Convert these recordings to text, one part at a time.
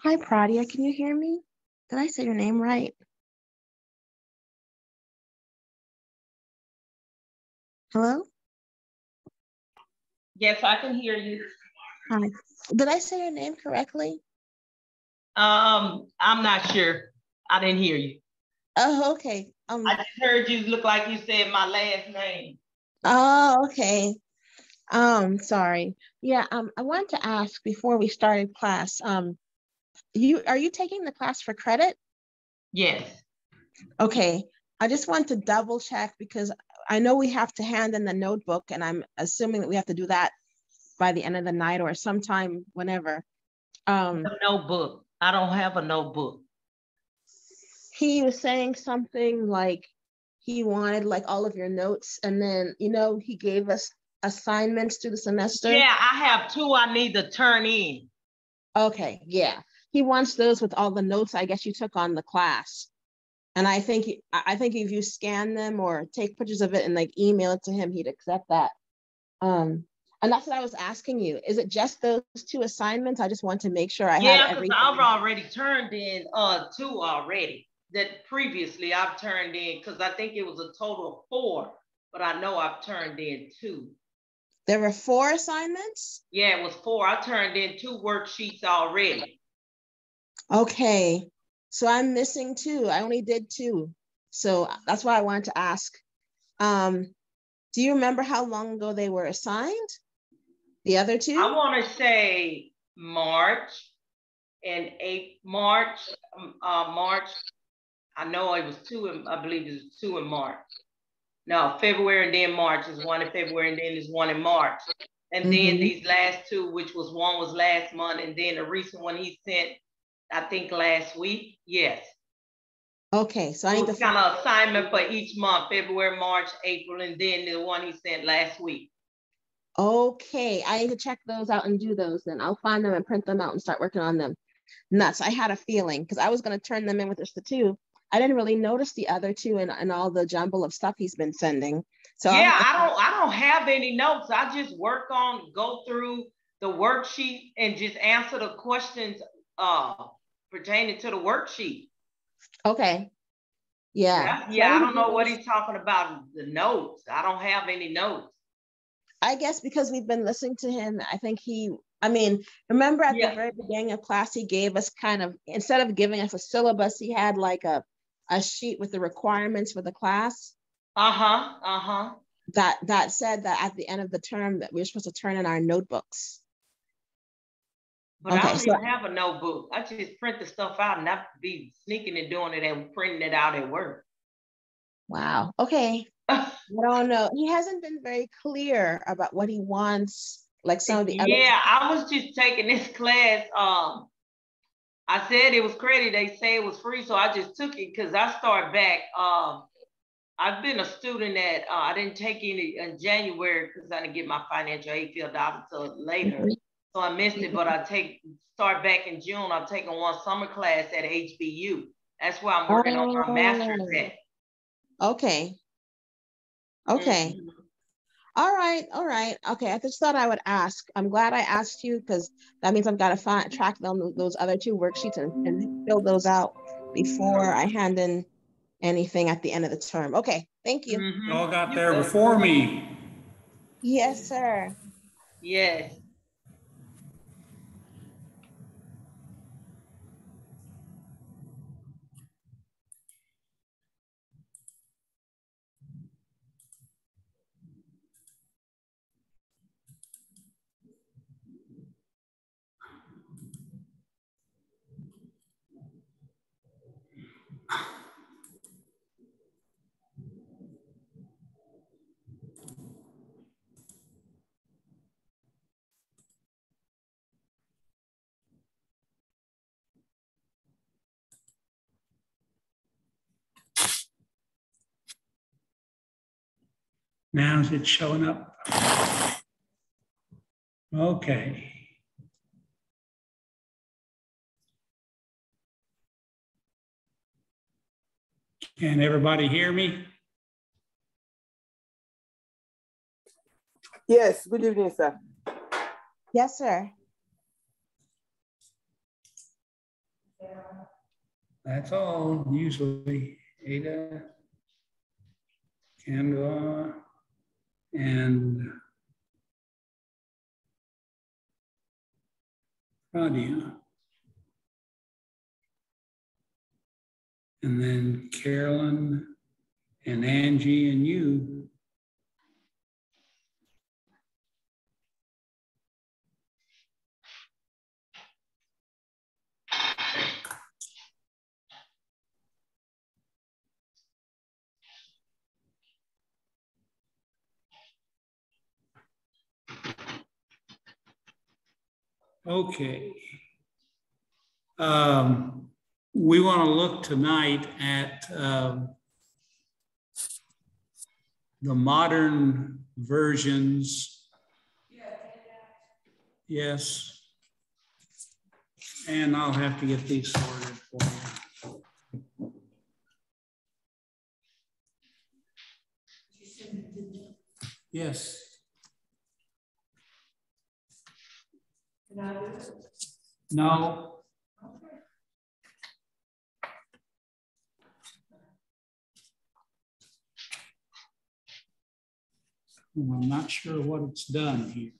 Hi, Pradia. Can you hear me? Did I say your name right? Hello? Yes, I can hear you. Hi. Did I say your name correctly? Um, I'm not sure. I didn't hear you. Oh, okay. Um, I just heard you look like you said my last name. Oh, okay. Um, sorry. Yeah, um, I wanted to ask before we started class, um, you are you taking the class for credit? Yes. Okay. I just want to double check because I know we have to hand in the notebook and I'm assuming that we have to do that by the end of the night or sometime whenever. Um, a notebook. I don't have a notebook. He was saying something like he wanted like all of your notes and then, you know, he gave us assignments through the semester. Yeah, I have two I need to turn in. Okay, yeah. He wants those with all the notes I guess you took on the class. And I think I think if you scan them or take pictures of it and like email it to him, he'd accept that. Um, and that's what I was asking you. Is it just those two assignments? I just want to make sure I yeah, have everything. Yeah, I've already turned in uh two already. That previously I've turned in because I think it was a total of four, but I know I've turned in two. There were four assignments? Yeah, it was four. I turned in two worksheets already. Okay. So I'm missing two. I only did two. So that's why I wanted to ask. Um, do you remember how long ago they were assigned? The other two? I want to say March and eight March, um, uh, March. I know it was two. In, I believe it was two in March. No, February and then March is one in February and then there's one in March. And mm-hmm. then these last two, which was one was last month, and then the recent one he sent I think last week. Yes. Okay, so I need to kind of assignment for each month, February, March, April, and then the one he sent last week. Okay, I need to check those out and do those then. I'll find them and print them out and start working on them. Nuts. I had a feeling because I was going to turn them in with just the two. I didn't really notice the other two and, and all the jumble of stuff he's been sending. So yeah, I don't I don't have any notes. I just work on go through the worksheet and just answer the questions uh pertaining to the worksheet. Okay. Yeah. Yeah, yeah I don't know what he's talking about the notes. I don't have any notes. I guess because we've been listening to him, I think he, I mean, remember at yeah. the very beginning of class, he gave us kind of, instead of giving us a syllabus, he had like a, a sheet with the requirements for the class. Uh-huh, uh-huh. That, that said that at the end of the term that we we're supposed to turn in our notebooks. But okay, I don't so, even have a notebook. I just print the stuff out and not be sneaking and doing it and printing it out at work. Wow. Okay. I don't know. He hasn't been very clear about what he wants, like some of the other. Yeah, I was just taking this class. Um, I said it was credit. They say it was free, so I just took it because I start back. Um, I've been a student that uh, I didn't take any in January because I didn't get my financial aid filled out until later. Mm-hmm. So I missed it, but I take start back in June. I'm taking one summer class at HBU. That's where I'm working oh. on my master's oh. at. Okay. Okay. Mm-hmm. All right, all right. Okay, I just thought I would ask. I'm glad I asked you because that means I've got to find track them those other two worksheets and, and fill those out before I hand in anything at the end of the term. Okay, thank you. Mm-hmm. All got there before me. Yes, sir. Yes. Now is it showing up? Okay. Can everybody hear me? Yes, good evening, sir. Yes, sir. That's all, usually. Ada, Canva, and Radia. And then Carolyn and Angie and you. Okay. Um, we want to look tonight at um, the modern versions. Yes. And I'll have to get these sorted for you. Yes. No. Hmm, I'm not sure what it's done here.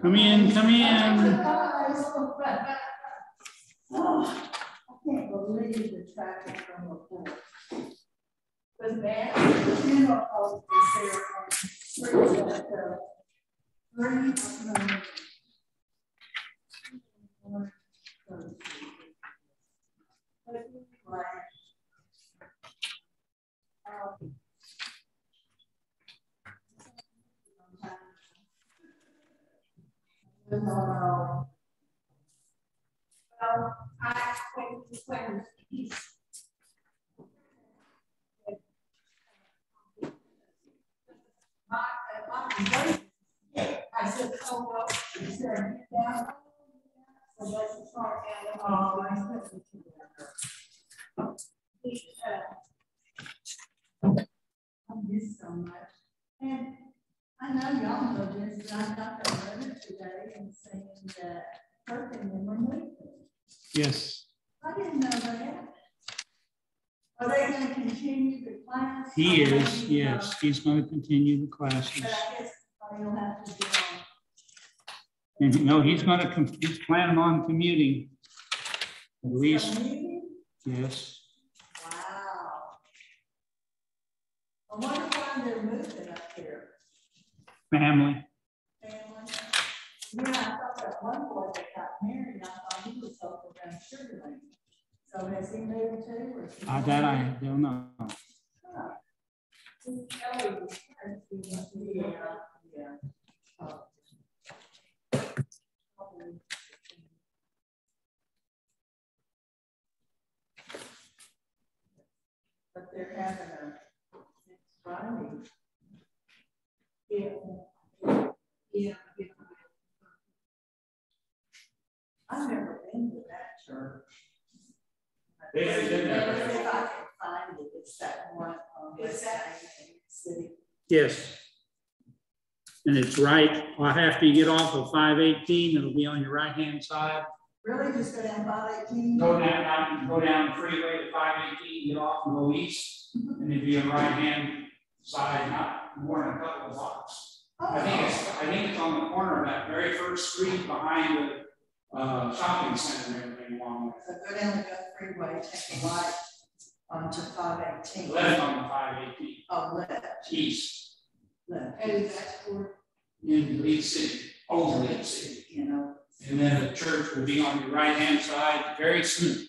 Come in, come in. Oh, I can't believe the traffic from the um, um, Well, I went to East. My, my, I said, oh, well, down? And that's the part. I miss so much. I know y'all know this, but I got the letter today and saying that Kirk and them are moving. Yes, I didn't know that. Are they gonna continue the class? he maybe, is, yes, he's going to continue the classes. But I guess he'll have to do And mm-hmm. no, he's going to, he's planning on commuting. At least, Community? yes. Wow. I wonder why they're moving up here, Family. family. Yeah, I thought that one boy that got married, I thought he was over around Sugar Land. So has he moved too, or? he- Uh, that I don't know. Huh. Kelly was trying to- Yeah, yeah. Oh. But they're having a, Friday. Yeah. Yeah. yeah. I've never been to that church. They haven't been there. If I can find it, it's that one on West City. Yes. And it's right, well, after you get off of five eighteen, it'll be on your right-hand side. Really, just go down five eighteen? Go down, go down the freeway to five eighteen, get off and go east, and it'll be on the right-hand side, not more than a couple of blocks. I think it's, I think it's on the corner of that very first street behind the, uh, shopping center and everything along So go down the Gulf Freeway, take a right onto five eighteen. there. Left on the five eighteen, Oh, left, east, left. And that's for, in League City, old League City. you know, And then the church will be on your right-hand side very soon.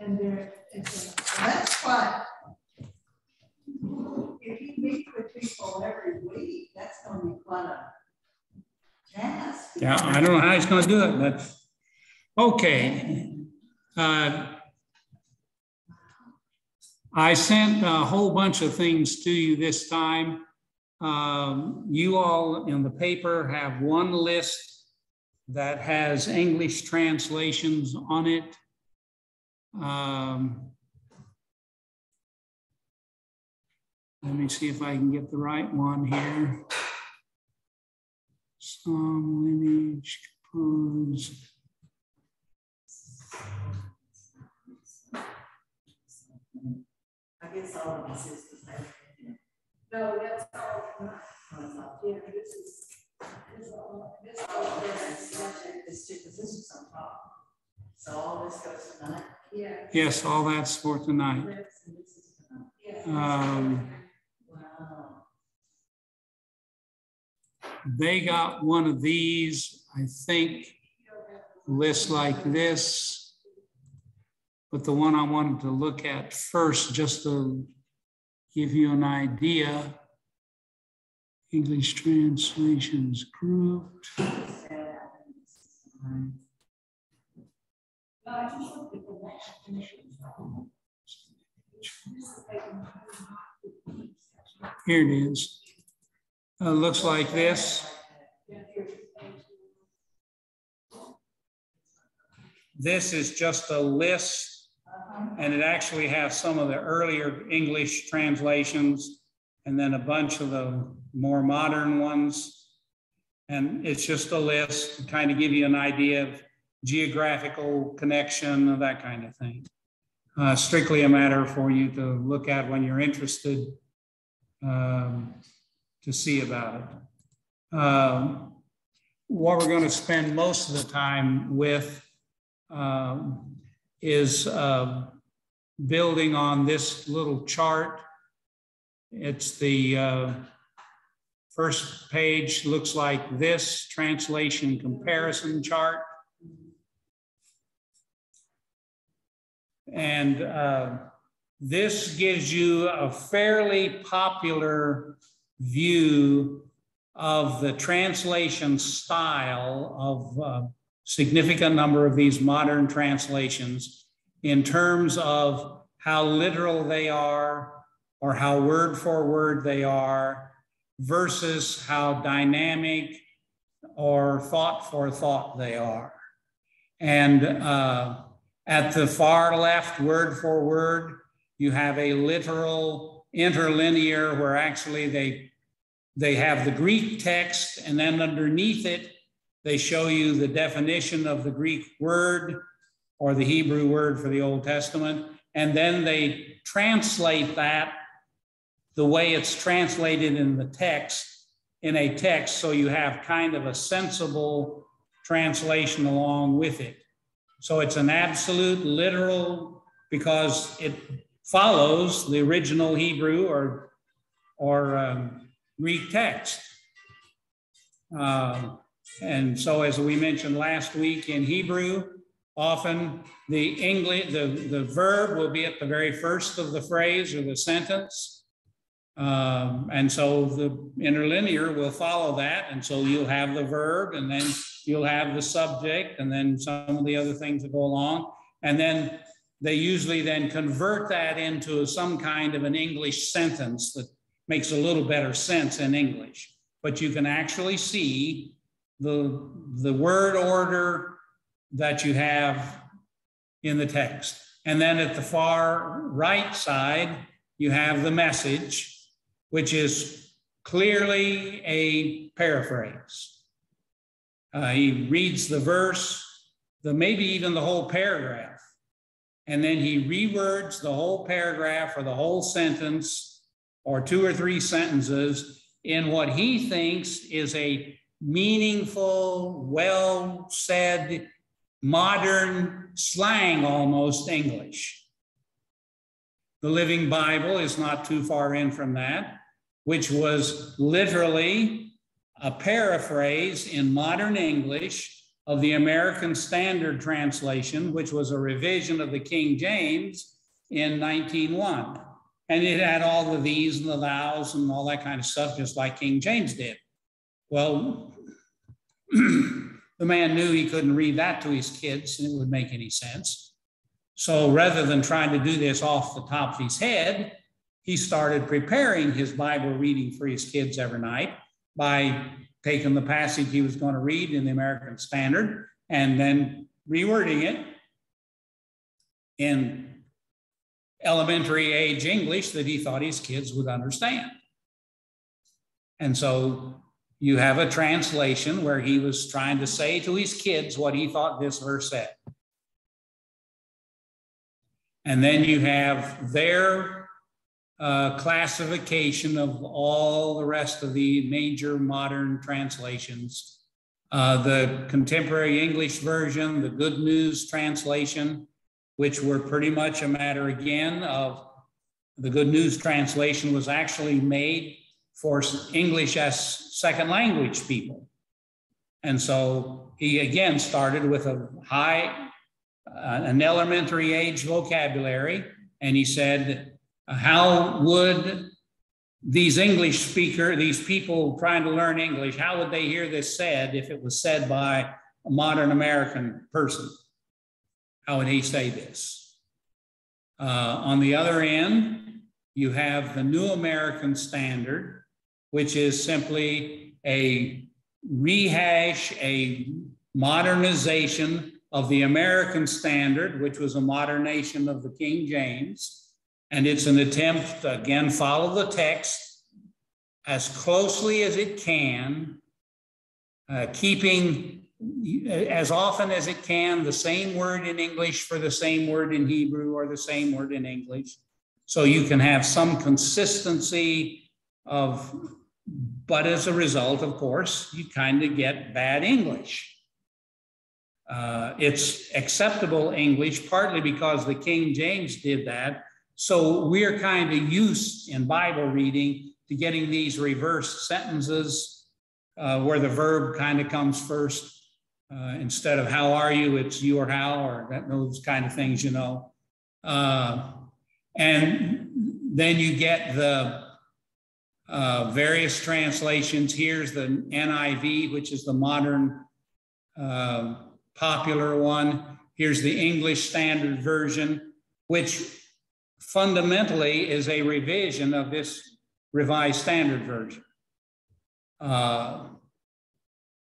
and there, it's, a- that's why. If you meet with every week, that's gonna be quite a task. Yeah, I don't know how he's gonna do it, but, okay. Uh, I sent a whole bunch of things to you this time. Um, you all in the paper have one list that has English translations on it. Um, Let me see if I can get the right one here. Some lineage codes. I guess all of this is the same. thing. No, that's all. Yeah, this is. This all, this all, this is two positions on top. So all this goes tonight? Yeah. Yes, all that's for tonight. Um, they got one of these, I think, lists like this. But the one I wanted to look at first, just to give you an idea. English translations grouped. Here it is. Uh, looks like this. This is just a list, and it actually has some of the earlier English translations and then a bunch of the more modern ones. And it's just a list to kind of give you an idea of geographical connection that kind of thing. Uh, strictly a matter for you to look at when you're interested um, to see about it. Um, what we're going to spend most of the time with um, is uh, building on this little chart. It's the uh, first page looks like this translation comparison chart. And uh, this gives you a fairly popular view of the translation style of a significant number of these modern translations in terms of how literal they are or how word for word they are versus how dynamic or thought for thought they are. And uh, at the far left, word for word, you have a literal interlinear where actually they, they have the Greek text and then underneath it, they show you the definition of the Greek word or the Hebrew word for the Old Testament. And then they translate that the way it's translated in the text in a text so you have kind of a sensible translation along with it. So it's an absolute literal because it follows the original Hebrew or, or um, Greek text. Uh, and so, as we mentioned last week in Hebrew, often the English, the, the verb will be at the very first of the phrase or the sentence. Um, and so the interlinear will follow that. And so you'll have the verb and then you'll have the subject and then some of the other things that go along. And then they usually then convert that into some kind of an English sentence that makes a little better sense in English. But you can actually see the, the word order that you have in the text. And then at the far right side, you have the message which is clearly a paraphrase. Uh, he reads the verse, the maybe even the whole paragraph, and then he rewords the whole paragraph or the whole sentence or two or three sentences in what he thinks is a meaningful, well said, modern slang almost English. The Living Bible is not too far in from that which was literally a paraphrase in modern English of the American Standard Translation, which was a revision of the King James in 1901. And it had all the these and the thous and all that kind of stuff, just like King James did. Well, the man knew he couldn't read that to his kids and it would make any sense. So rather than trying to do this off the top of his head, he started preparing his Bible reading for his kids every night by taking the passage he was going to read in the American Standard and then rewording it in elementary age English that he thought his kids would understand. And so you have a translation where he was trying to say to his kids what he thought this verse said. And then you have their uh, classification of all the rest of the major modern translations. Uh, the contemporary English version, the Good News translation, which were pretty much a matter again of the Good News translation was actually made for English as second language people. And so he again started with a high, uh, an elementary age vocabulary, and he said, how would these English speaker, these people trying to learn English, how would they hear this said if it was said by a modern American person? How would he say this? Uh, on the other end, you have the New American Standard, which is simply a rehash, a modernization of the American Standard, which was a modernization of the King James. And it's an attempt to again follow the text as closely as it can, uh, keeping as often as it can the same word in English for the same word in Hebrew or the same word in English. So you can have some consistency of, but as a result, of course, you kind of get bad English. Uh, it's acceptable English partly because the King James did that, so we're kind of used in Bible reading to getting these reverse sentences uh, where the verb kind of comes first. Uh, instead of how are you, it's you or how, or that, those kind of things, you know. Uh, and then you get the uh, various translations. Here's the NIV, which is the modern uh, popular one. Here's the English Standard Version, which fundamentally is a revision of this Revised Standard Version. Uh,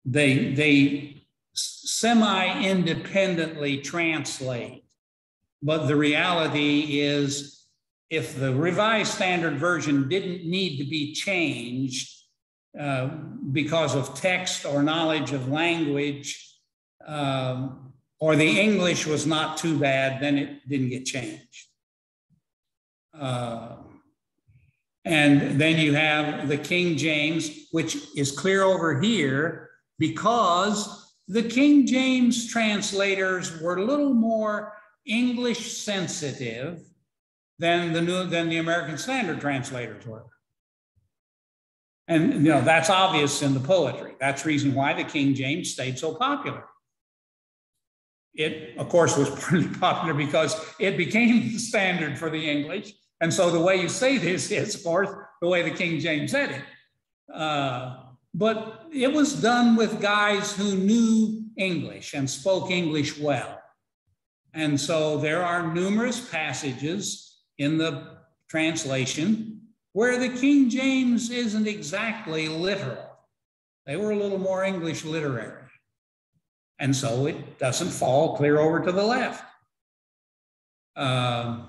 they, they semi-independently translate. But the reality is if the Revised Standard Version didn't need to be changed uh, because of text or knowledge of language, um, or the English was not too bad, then it didn't get changed. Uh, and then you have the King James, which is clear over here because the King James translators were a little more English sensitive than the new than the American Standard translators were. And you know that's obvious in the poetry. That's reason why the King James stayed so popular. It, of course, was pretty popular because it became the standard for the English. And so the way you say this is, of course, the way the King James said it. Uh, but it was done with guys who knew English and spoke English well. And so there are numerous passages in the translation where the King James isn't exactly literal. They were a little more English literary. And so it doesn't fall clear over to the left. Uh,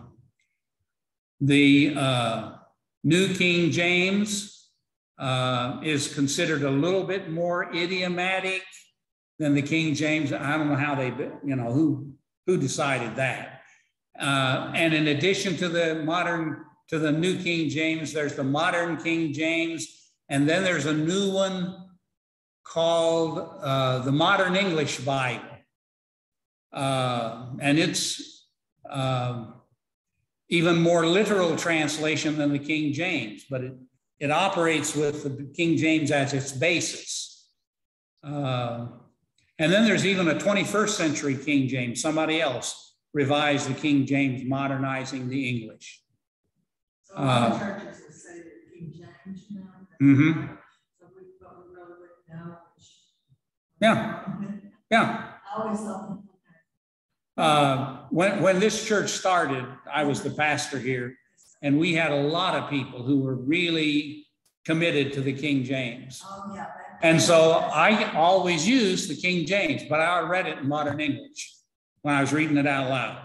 the uh, New King James uh, is considered a little bit more idiomatic than the King James. I don't know how they, you know, who who decided that. Uh, and in addition to the modern, to the New King James, there's the modern King James, and then there's a new one called uh, the Modern English Bible. Uh, and it's uh, even more literal translation than the King James, but it, it operates with the King James as its basis. Uh, and then there's even a 21st century King James, somebody else revised the King James, modernizing the English. So a lot of churches will say that King James now. Mm-hmm. So we, but we wrote it. Yeah, yeah. I always thought, Uh, when, when this church started, I was the pastor here, and we had a lot of people who were really committed to the King James. oh, yeah. And so I always used the King James, but I read it in modern English when I was reading it out loud.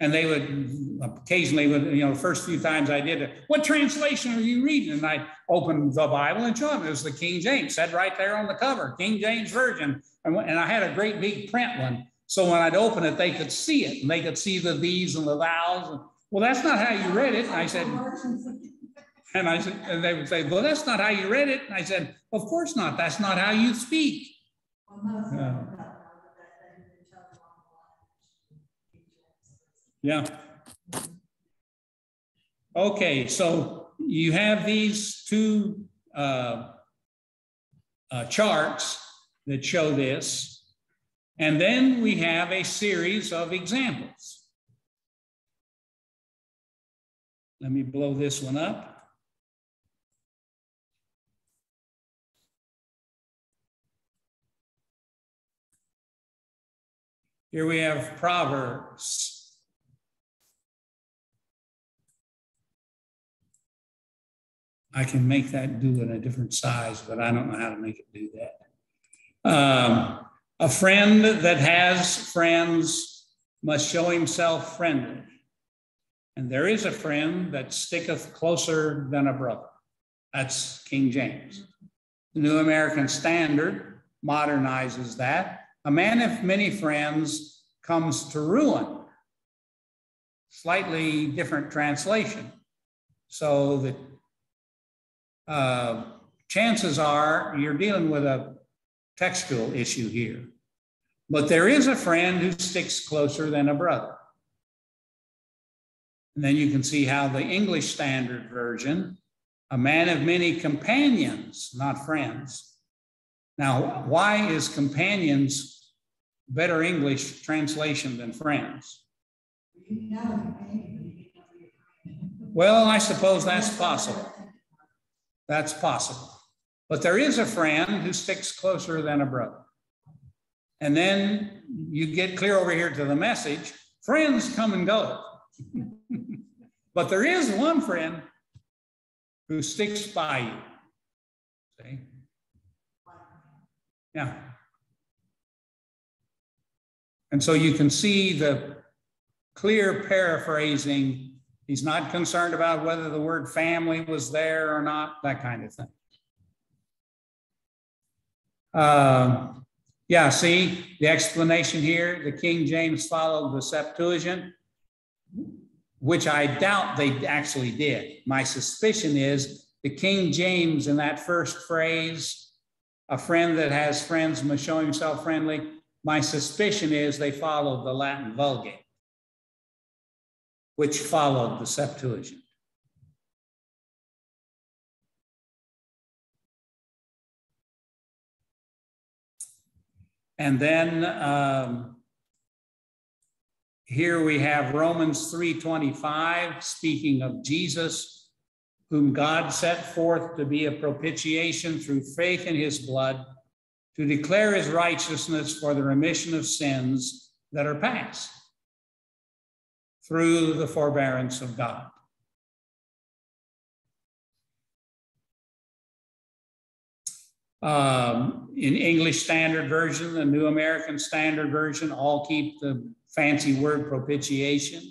And they would occasionally, would, you know, the first few times I did it, what translation are you reading? And I opened the Bible and showed them it was the King James, said right there on the cover, King James Version. And, and I had a great big print one. So when I'd open it, they could see it and they could see the these and the thous. And, well, that's not how you read it. I said, and I said, and they would say, well, that's not how you read it. And I said, of course not. That's not how you speak. Line. Yeah. Okay, so you have these two uh, uh, charts that show this. And then we have a series of examples. Let me blow this one up. Here we have Proverbs. I can make that do in a different size, but I don't know how to make it do that. Um, a friend that has friends must show himself friendly. And there is a friend that sticketh closer than a brother. That's King James. The New American Standard modernizes that. A man of many friends comes to ruin. Slightly different translation. So that uh, chances are you're dealing with a textual issue here. But there is a friend who sticks closer than a brother. And then you can see how the English Standard Version, a man of many companions, not friends. Now, why is companions better English translation than friends? Well, I suppose that's possible. That's possible. But there is a friend who sticks closer than a brother. And then you get clear over here to the message friends come and go. But there is one friend who sticks by you. See? Yeah. And so you can see the clear paraphrasing. He's not concerned about whether the word family was there or not, that kind of thing. Uh, yeah, see the explanation here. The King James followed the Septuagint, which I doubt they actually did. My suspicion is the King James in that first phrase, a friend that has friends must show himself friendly. My suspicion is they followed the Latin Vulgate, which followed the Septuagint. And then um, here we have Romans 3:25 speaking of Jesus whom God set forth to be a propitiation through faith in his blood to declare his righteousness for the remission of sins that are past through the forbearance of God. Um, in English Standard Version, the New American Standard Version, all keep the fancy word propitiation.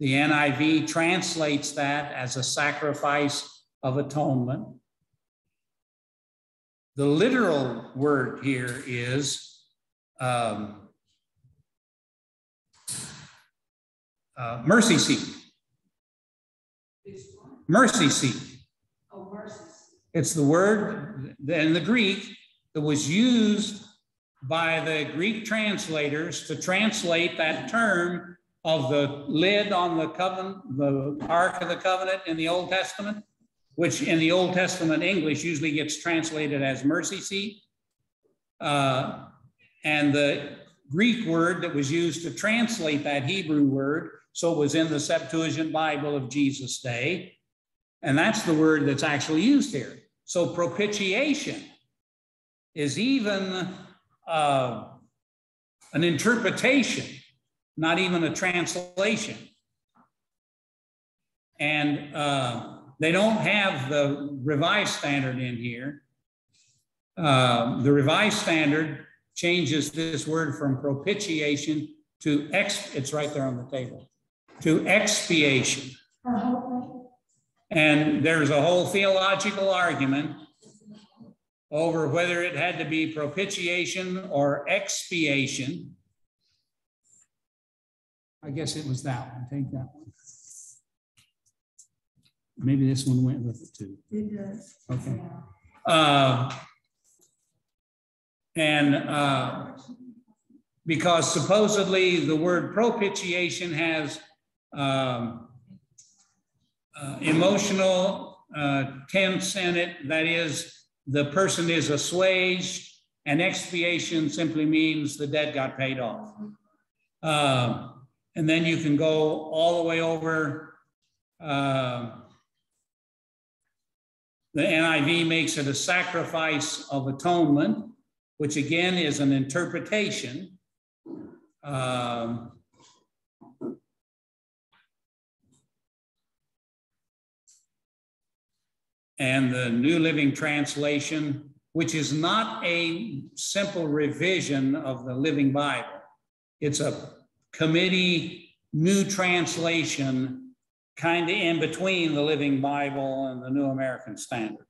The NIV translates that as a sacrifice of atonement. The literal word here is um, uh, mercy seat. Mercy seat. Oh, mercy. It's the word in the Greek that was used by the Greek translators to translate that term of the lid on the covenant, the Ark of the Covenant in the Old Testament, which in the Old Testament English usually gets translated as mercy seat. Uh, and the Greek word that was used to translate that Hebrew word, so it was in the Septuagint Bible of Jesus' day. And that's the word that's actually used here. So propitiation is even uh, an interpretation, not even a translation. And uh, they don't have the revised standard in here. Uh, the revised standard changes this word from propitiation to ex, it's right there on the table, to expiation. And there's a whole theological argument over whether it had to be propitiation or expiation. I guess it was that one. Take that one. Maybe this one went with it too. It does. Okay. Uh, and uh, because supposedly the word propitiation has um, uh, emotional uh, tense in it. That is, the person is assuaged, and expiation simply means the debt got paid off. Uh, and then you can go all the way over. Uh, the NIV makes it a sacrifice of atonement, which again is an interpretation. Um, and the New Living Translation, which is not a simple revision of the Living Bible. It's a committee new translation, kind of in between the Living Bible and the New American Standard.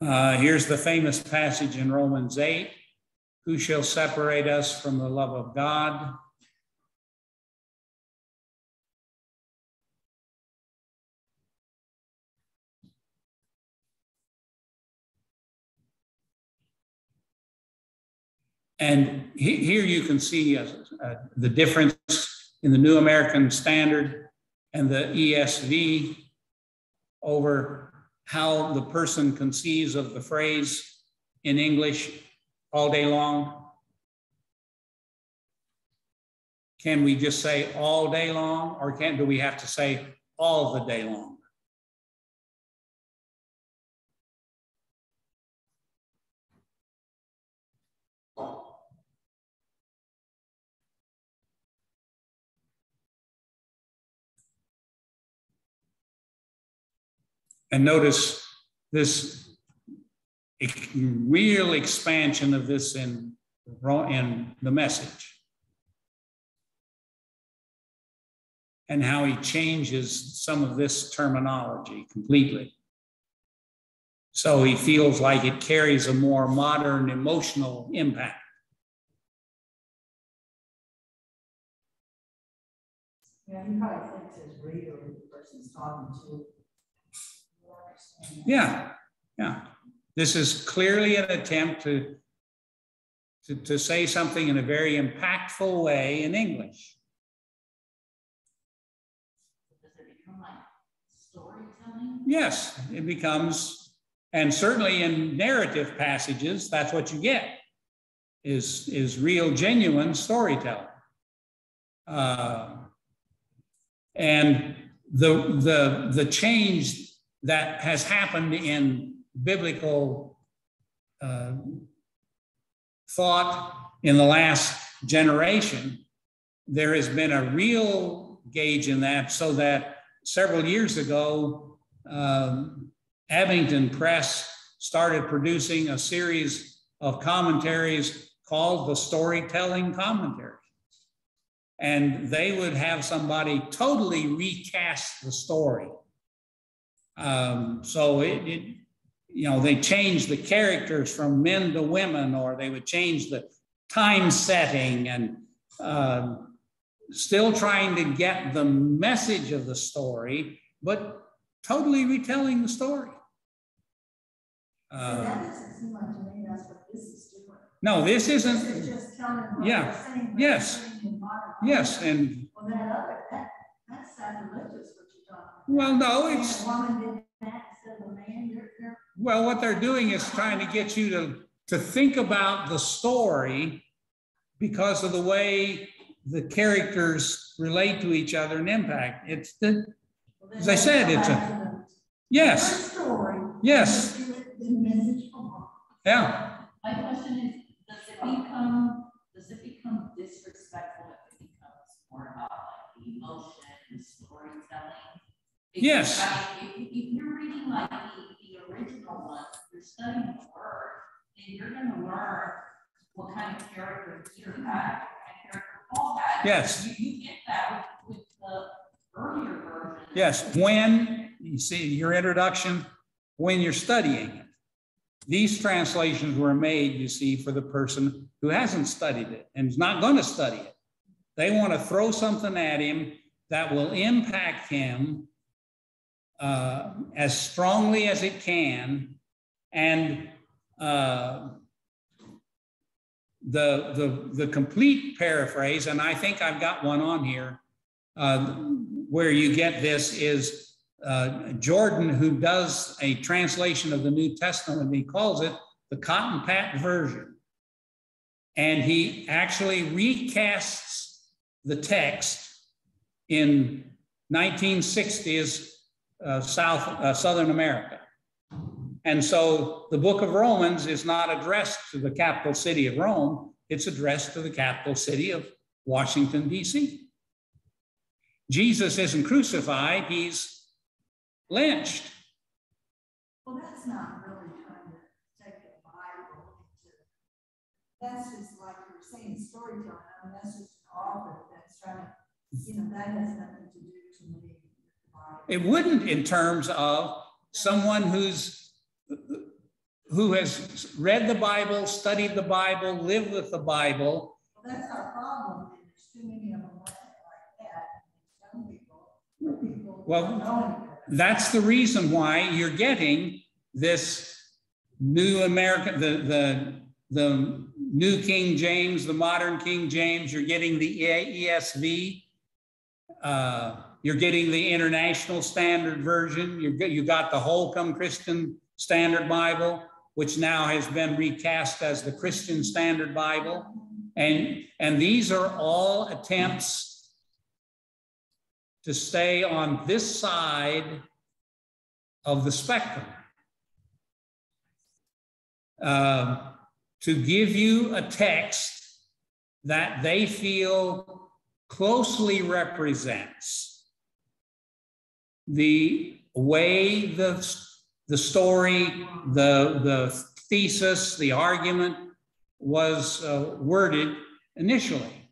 Uh, here's the famous passage in Romans 8 Who shall separate us from the love of God? And he, here you can see uh, uh, the difference in the New American Standard and the ESV over how the person conceives of the phrase in English all day long? Can we just say all day long, or can do we have to say all the day long? And notice this real expansion of this in, in the message. And how he changes some of this terminology completely. So he feels like it carries a more modern emotional impact. Yeah, he probably thinks his reader the person's talking to. Yeah, yeah. This is clearly an attempt to, to, to say something in a very impactful way in English. Does it become like storytelling? Yes, it becomes, and certainly in narrative passages, that's what you get, is, is real, genuine storytelling. Uh, and the, the, the change that has happened in biblical uh, thought in the last generation, there has been a real gauge in that so that several years ago, um, Abingdon Press started producing a series of commentaries called the Storytelling Commentary and they would have somebody totally recast the story. Um, so it, it, you know, they changed the characters from men to women, or they would change the time setting, and uh, still trying to get the message of the story, but totally retelling the story. Uh, that doesn't seem like to me that's what this is doing. No, this isn't. This is just telling yeah. Saying, yes. Yes, and well, that other that that's sacrilegious what you're talking about. Well, no, it's a woman did that instead of a man. You're, you're, well, what they're doing is trying to get you to to think about the story because of the way the characters relate to each other and impact. It's the as I said, it's a yes. Story. Yes. Yeah. My question is, does it become does it become disrespectful more about like the emotion and storytelling. Because, yes. If, if, you're reading like the, the original one, you're studying the word, then you're going to learn what kind of character Peter had, what kind of character Paul had. Yes. You, you get that with, with the earlier version. Yes, when you see your introduction, when you're studying it. These translations were made, you see, for the person who hasn't studied it and is not going to study it. They want to throw something at him that will impact him uh, as strongly as it can. And uh, the, the, the complete paraphrase, and I think I've got one on here, uh, where you get this is uh, Jordan, who does a translation of the New Testament, he calls it the Cotton Patch version. And he actually recasts the text in 1960s uh, South, uh, Southern America. And so the book of Romans is not addressed to the capital city of Rome, it's addressed to the capital city of Washington, D.C. Jesus isn't crucified, he's lynched. Well, that's not really trying to take the Bible into, that's just like you're saying storytelling. I mean, that's just an author you know, that has nothing to do to. It wouldn't in terms of someone who's who has read the Bible, studied the Bible, lived with the Bible. Well, that's our problem. There's too many of them like that. Young people, people well, that's the reason why you're getting this new American, the the the new King James, the modern King James. You're getting the ESV. Uh, you're getting the International Standard Version. You've got, you got the Holman Christian Standard Bible, which now has been recast as the Christian Standard Bible. And, and these are all attempts to stay on this side of the spectrum. Uh, to give you a text that they feel closely represents the way the, the story, the, the thesis, the argument was uh, worded initially.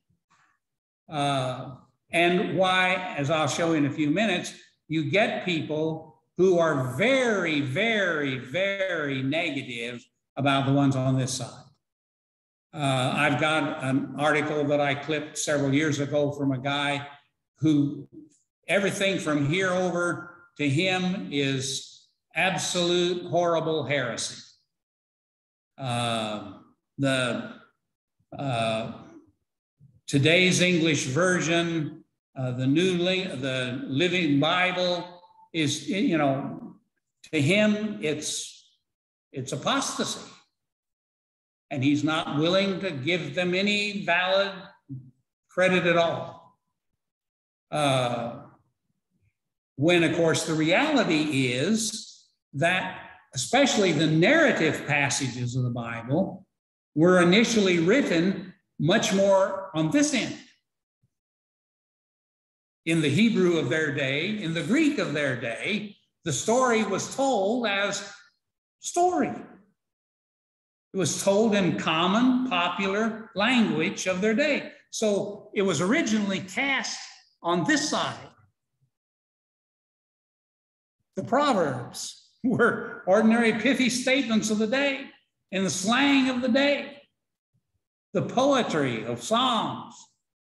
Uh, and why, as I'll show in a few minutes, you get people who are very, very, very negative about the ones on this side. Uh, I've got an article that I clipped several years ago from a guy who everything from here over to him is absolute horrible heresy. Uh, the uh, today's English version, uh, the new the Living Bible is, you know, to him it's it's apostasy and he's not willing to give them any valid credit at all. Uh, when, of course, the reality is that, especially the narrative passages of the Bible, were initially written much more on this end. In the Hebrew of their day, in the Greek of their day, the story was told as story. It was told in common, popular language of their day. So it was originally cast on this side. The Proverbs were ordinary pithy statements of the day in the slang of the day. The poetry of Psalms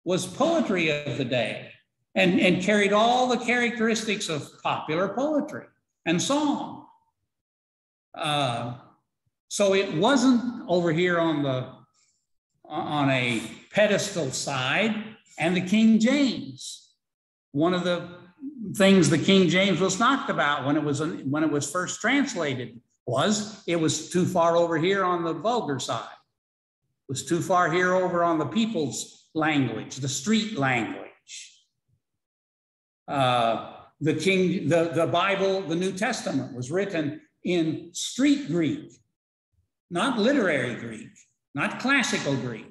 was poetry of the day and, and carried all the characteristics of popular poetry and song. Uh, so it wasn't over here on the on a pedestal side and the King James. One of the things the King James was knocked about when it was when it was first translated was it was too far over here on the vulgar side. It was too far here over on the people's language, the street language. Uh, the King, the, the Bible, the New Testament was written in street Greek not literary Greek, not classical Greek.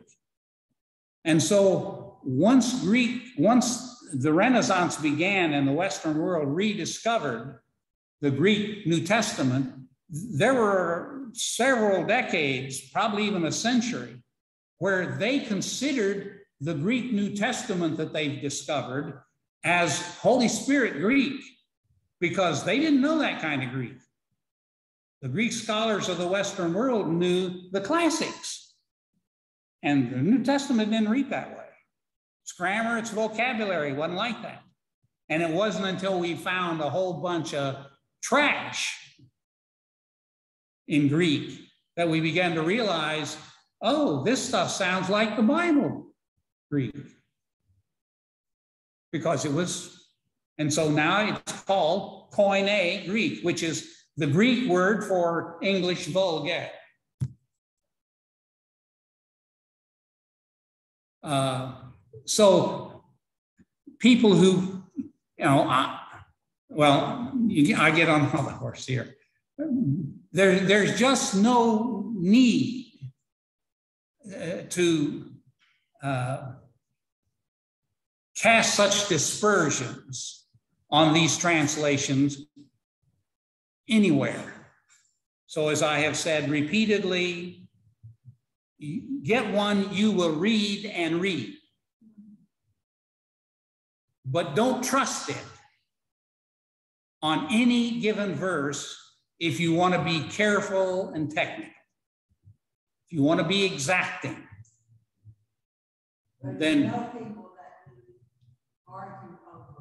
And so once Greek, once the Renaissance began and the Western world rediscovered the Greek New Testament, there were several decades, probably even a century, where they considered the Greek New Testament that they've discovered as Holy Spirit Greek because they didn't know that kind of Greek. The Greek scholars of the Western world knew the classics, and the New Testament didn't read that way. Its grammar, its vocabulary wasn't like that. And it wasn't until we found a whole bunch of trash in Greek that we began to realize oh, this stuff sounds like the Bible Greek. Because it was, and so now it's called Koine Greek, which is the Greek word for English vulgate. Uh, so people who, you know, I, well, you, I get on the horse here. There, there's just no need uh, to uh, cast such dispersions on these translations anywhere. So, as I have said repeatedly, get one you will read and read. But don't trust it on any given verse if you want to be careful and technical. If you want to be exacting, But then. you know people that argue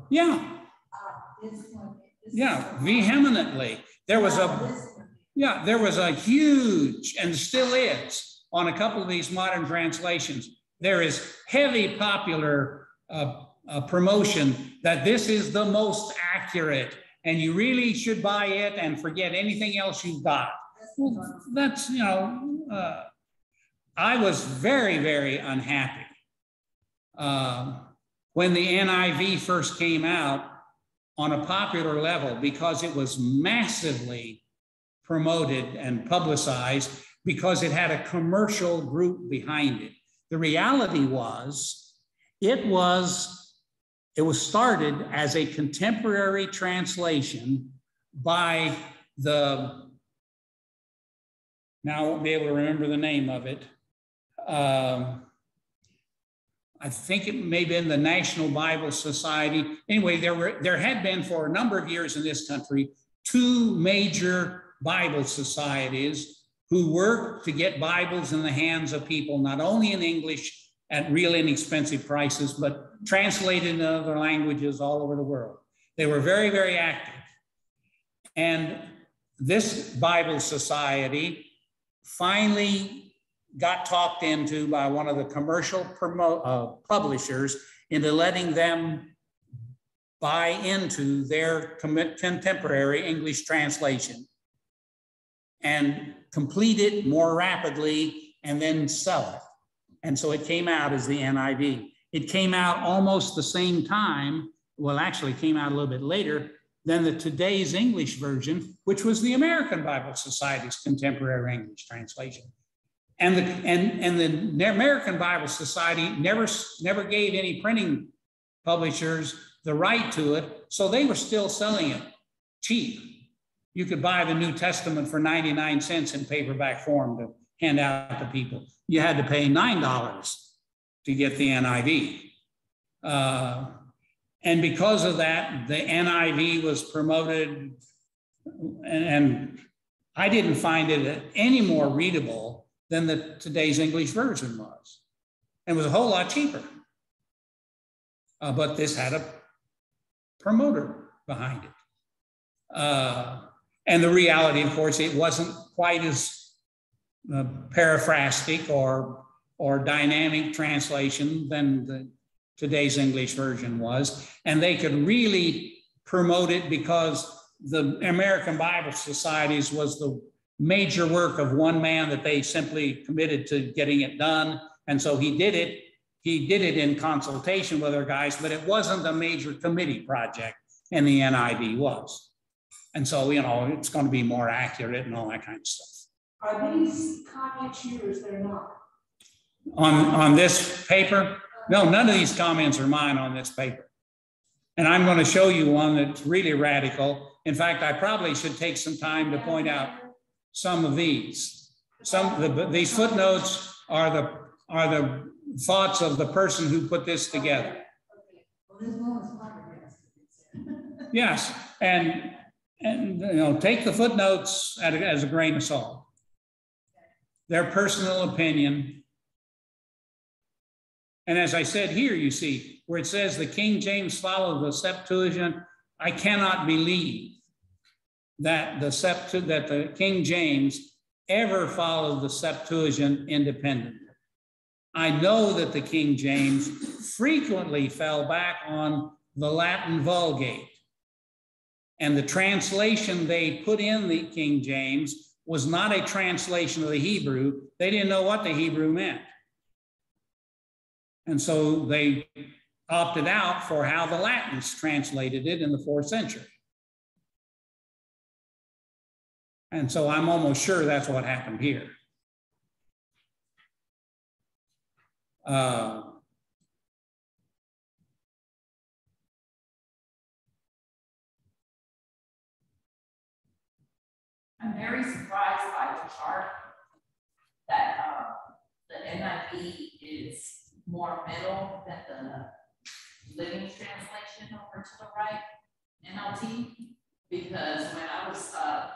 Yeah, uh, this one, this yeah, vehemently. There was a Yeah, there was a huge, and still is, on a couple of these modern translations. There is heavy popular uh, uh, promotion that this is the most accurate, and you really should buy it and forget anything else you've got. Well, that's, you know, uh, I was very, very unhappy uh, when the NIV first came out on a popular level because it was massively promoted and publicized because it had a commercial group behind it. The reality was it was it was started as a contemporary translation by the, now I won't be able to remember the name of it. Um, I think it may have been the National Bible Society. Anyway, there were there had been for a number of years in this country two major Bible societies who worked to get Bibles in the hands of people, not only in English at real inexpensive prices, but translated in other languages all over the world. They were very, very active. And this Bible society finally got talked into by one of the commercial promo- uh, publishers into letting them buy into their contemporary English translation and complete it more rapidly and then sell it. And so it came out as the NIV. It came out almost the same time, well, actually came out a little bit later than the today's English version, which was the American Bible Society's contemporary English translation. And the, and, and the American Bible Society never, never gave any printing publishers the right to it, so they were still selling it cheap. You could buy the New Testament for 99 cents in paperback form to hand out to people. You had to pay $9 to get the NIV. Uh, and because of that, the NIV was promoted, and, and I didn't find it any more readable than the today's English version was. And was a whole lot cheaper. Uh, but this had a promoter behind it. Uh, and the reality, of course, it wasn't quite as uh, paraphrastic or, or dynamic translation than the today's English version was. And they could really promote it because the American Bible Societies was the major work of one man that they simply committed to getting it done. And so he did it. He did it in consultation with our guys, but it wasn't a major committee project, and the NIV was. And so, you know, it's going to be more accurate and all that kind of stuff. Are these yours? They're not. On, on this paper, no, none of these comments are mine on this paper. And I'm going to show you one that's really radical. In fact, I probably should take some time to point out some of these. Some the, these footnotes are the are the thoughts of the person who put this together. Yes, and and you know take the footnotes as a grain of salt. Their personal opinion and as I said here, you see, where it says the King James followed the Septuagint, I cannot believe that the Septu- that the King James ever followed the Septuagint independently. I know that the King James frequently fell back on the Latin Vulgate. And the translation they put in the King James was not a translation of the Hebrew. They didn't know what the Hebrew meant. And so they opted out for how the Latins translated it in the fourth century. And so I'm almost sure that's what happened here. Uh, I'm very surprised by the chart that uh, the NIV is more middle than the Living Translation over to the right, NLT, because when I was uh,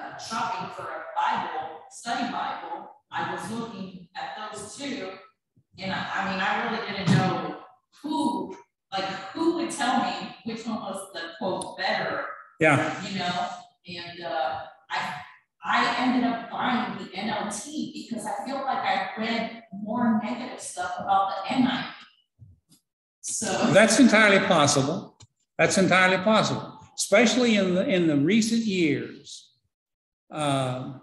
uh, shopping for a Bible, study Bible, I was looking at those two, and I, I mean, I really didn't know who, like, who would tell me which one was the quote better. Yeah. You know, and uh, I ended up buying the NLT because I feel like I read more negative stuff about the NIV. So that's entirely possible. That's entirely possible, especially in the in the recent years. Uh,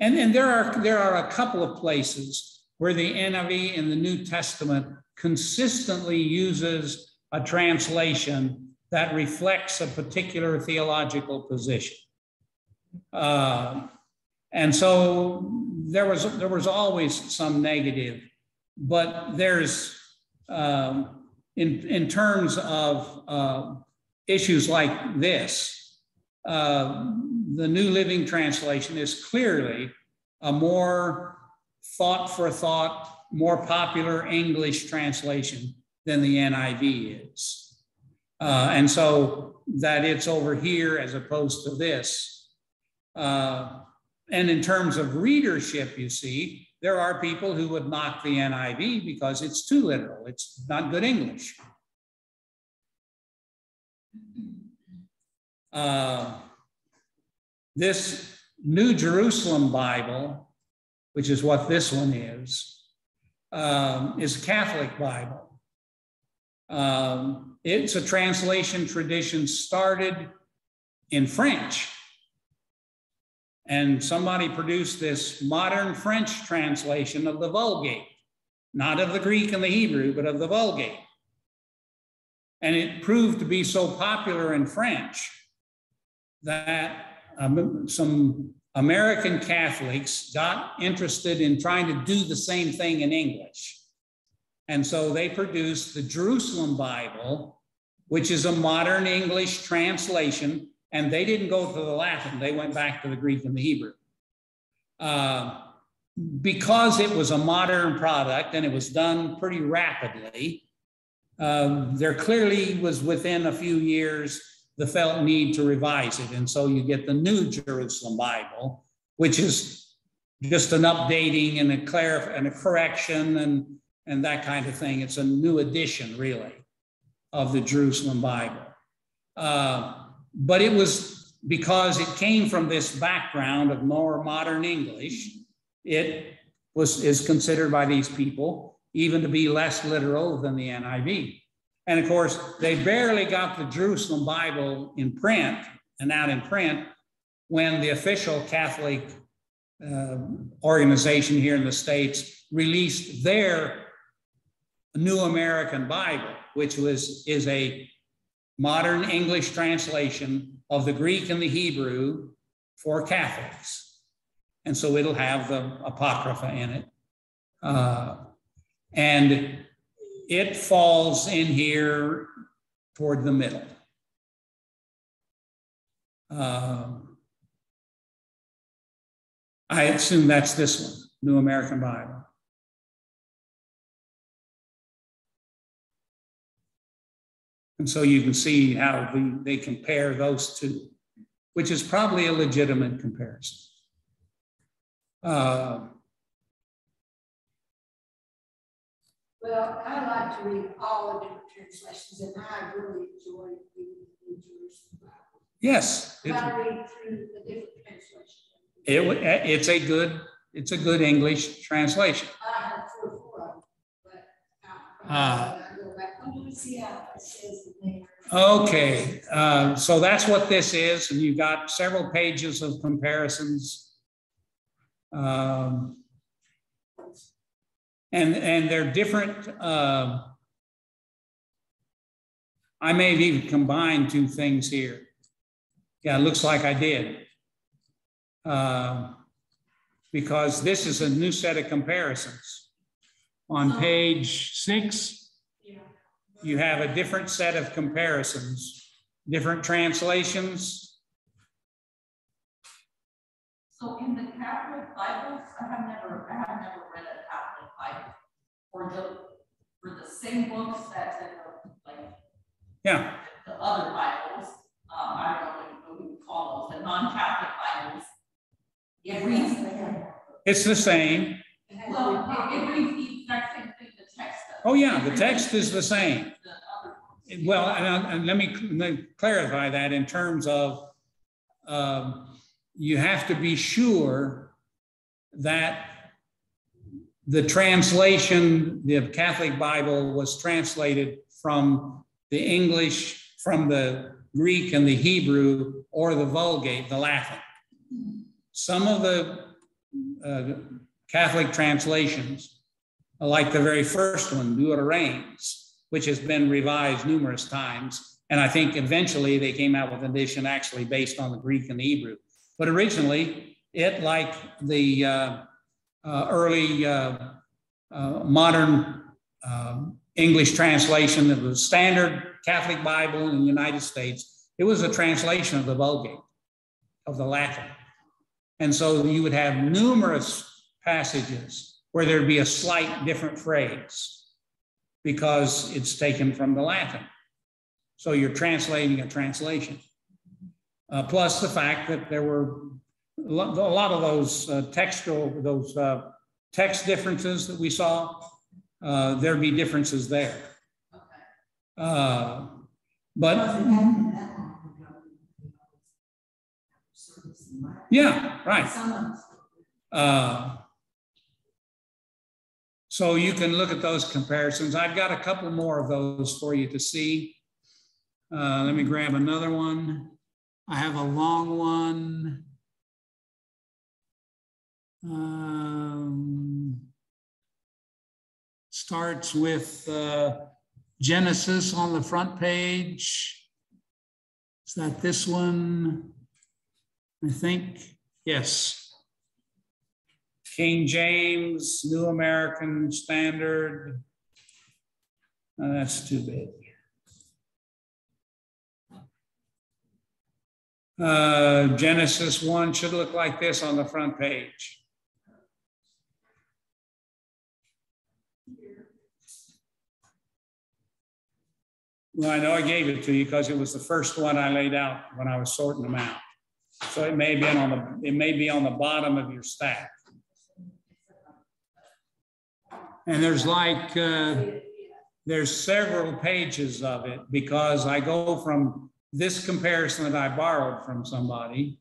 and and there are there are a couple of places where the NIV in the New Testament consistently uses a translation that reflects a particular theological position. Uh, and so there was there was always some negative, but there's um, in in terms of uh, issues like this, uh, the New Living Translation is clearly a more thought for thought, more popular English translation than the NIV is. Uh, and so that it's over here as opposed to this. Uh, and in terms of readership, you see, there are people who would knock the NIV because it's too literal, it's not good English. Uh, this New Jerusalem Bible, which is what this one is, um, is a Catholic Bible. Um, it's a translation tradition started in French. And somebody produced this modern French translation of the Vulgate, not of the Greek and the Hebrew, but of the Vulgate. And it proved to be so popular in French that um, some American Catholics got interested in trying to do the same thing in English. And so they produced the Jerusalem Bible, which is a modern English translation. And they didn't go to the Latin, they went back to the Greek and the Hebrew. Uh, because it was a modern product and it was done pretty rapidly, uh, there clearly was within a few years the felt need to revise it. And so you get the New Jerusalem Bible, which is just an updating and a, clarif- and a correction and, and that kind of thing. It's a new edition, really, of the Jerusalem Bible. Uh, but it was because it came from this background of more modern English, it was is considered by these people even to be less literal than the NIV. And of course, they barely got the Jerusalem Bible in print and out in print when the official Catholic uh, organization here in the States released their New American Bible, which was, is a modern English translation of the Greek and the Hebrew for Catholics. And so it'll have the Apocrypha in it. Uh, and it falls in here toward the middle. Um, I assume that's this one, New American Bible. And so you can see how the, they compare those two, which is probably a legitimate comparison. Uh, Well, I like to read all the different translations, and I really enjoy reading the Jerusalem Bible. Yes. It, I read through the different translations. It, it's a good it's a good English translation. I have four, four of them, but uh, Okay, uh, so that's what this is, and you've got several pages of comparisons. Um, and and they're different. Uh, I may have even combined two things here. Yeah, it looks like I did. Uh, because this is a new set of comparisons. On page six, you have a different set of comparisons, different translations. So in the Catholic Bibles, I have never, I have never read it for the for the same books that's in the like yeah the other Bibles. Um, I don't know what we would call those, the non-Catholic Bibles. It reads it's the same. Well, it, it reads the exact same thing the text does. Oh yeah, the text is the same. Well, and, and let, me, let, me, clarify that in terms of um, you have to be sure that the translation, the Catholic Bible was translated from the English, from the Greek and the Hebrew, or the Vulgate, the Latin. Some of the uh, Catholic translations, like the very first one, Douay-Rheims, which has been revised numerous times, and I think eventually they came out with an edition actually based on the Greek and the Hebrew. But originally, it, like the uh, uh, early uh, uh, modern um, English translation of the standard Catholic Bible in the United States. It was a translation of the Vulgate. of the Latin. And so you would have numerous passages where there'd be a slight different phrase because it's taken from the Latin. So you're translating a translation. Uh, plus the fact that there were a lot of those uh, textual, those uh, text differences that we saw, uh, there'd be differences there. Uh, but yeah, right. So you can look at those comparisons. I've got a couple more of those for you to see. Uh, let me grab another one. I have a long one. Um, starts with uh, Genesis on the front page. Is that this one? I think, yes. King James, New American Standard. That's too big. Uh, Genesis 1 should look like this on the front page. Well, I know I gave it to you because it was the first one I laid out when I was sorting them out. So it may be on the it may be on the bottom of your stack. And there's like uh, there's several pages of it because I go from this comparison that I borrowed from somebody,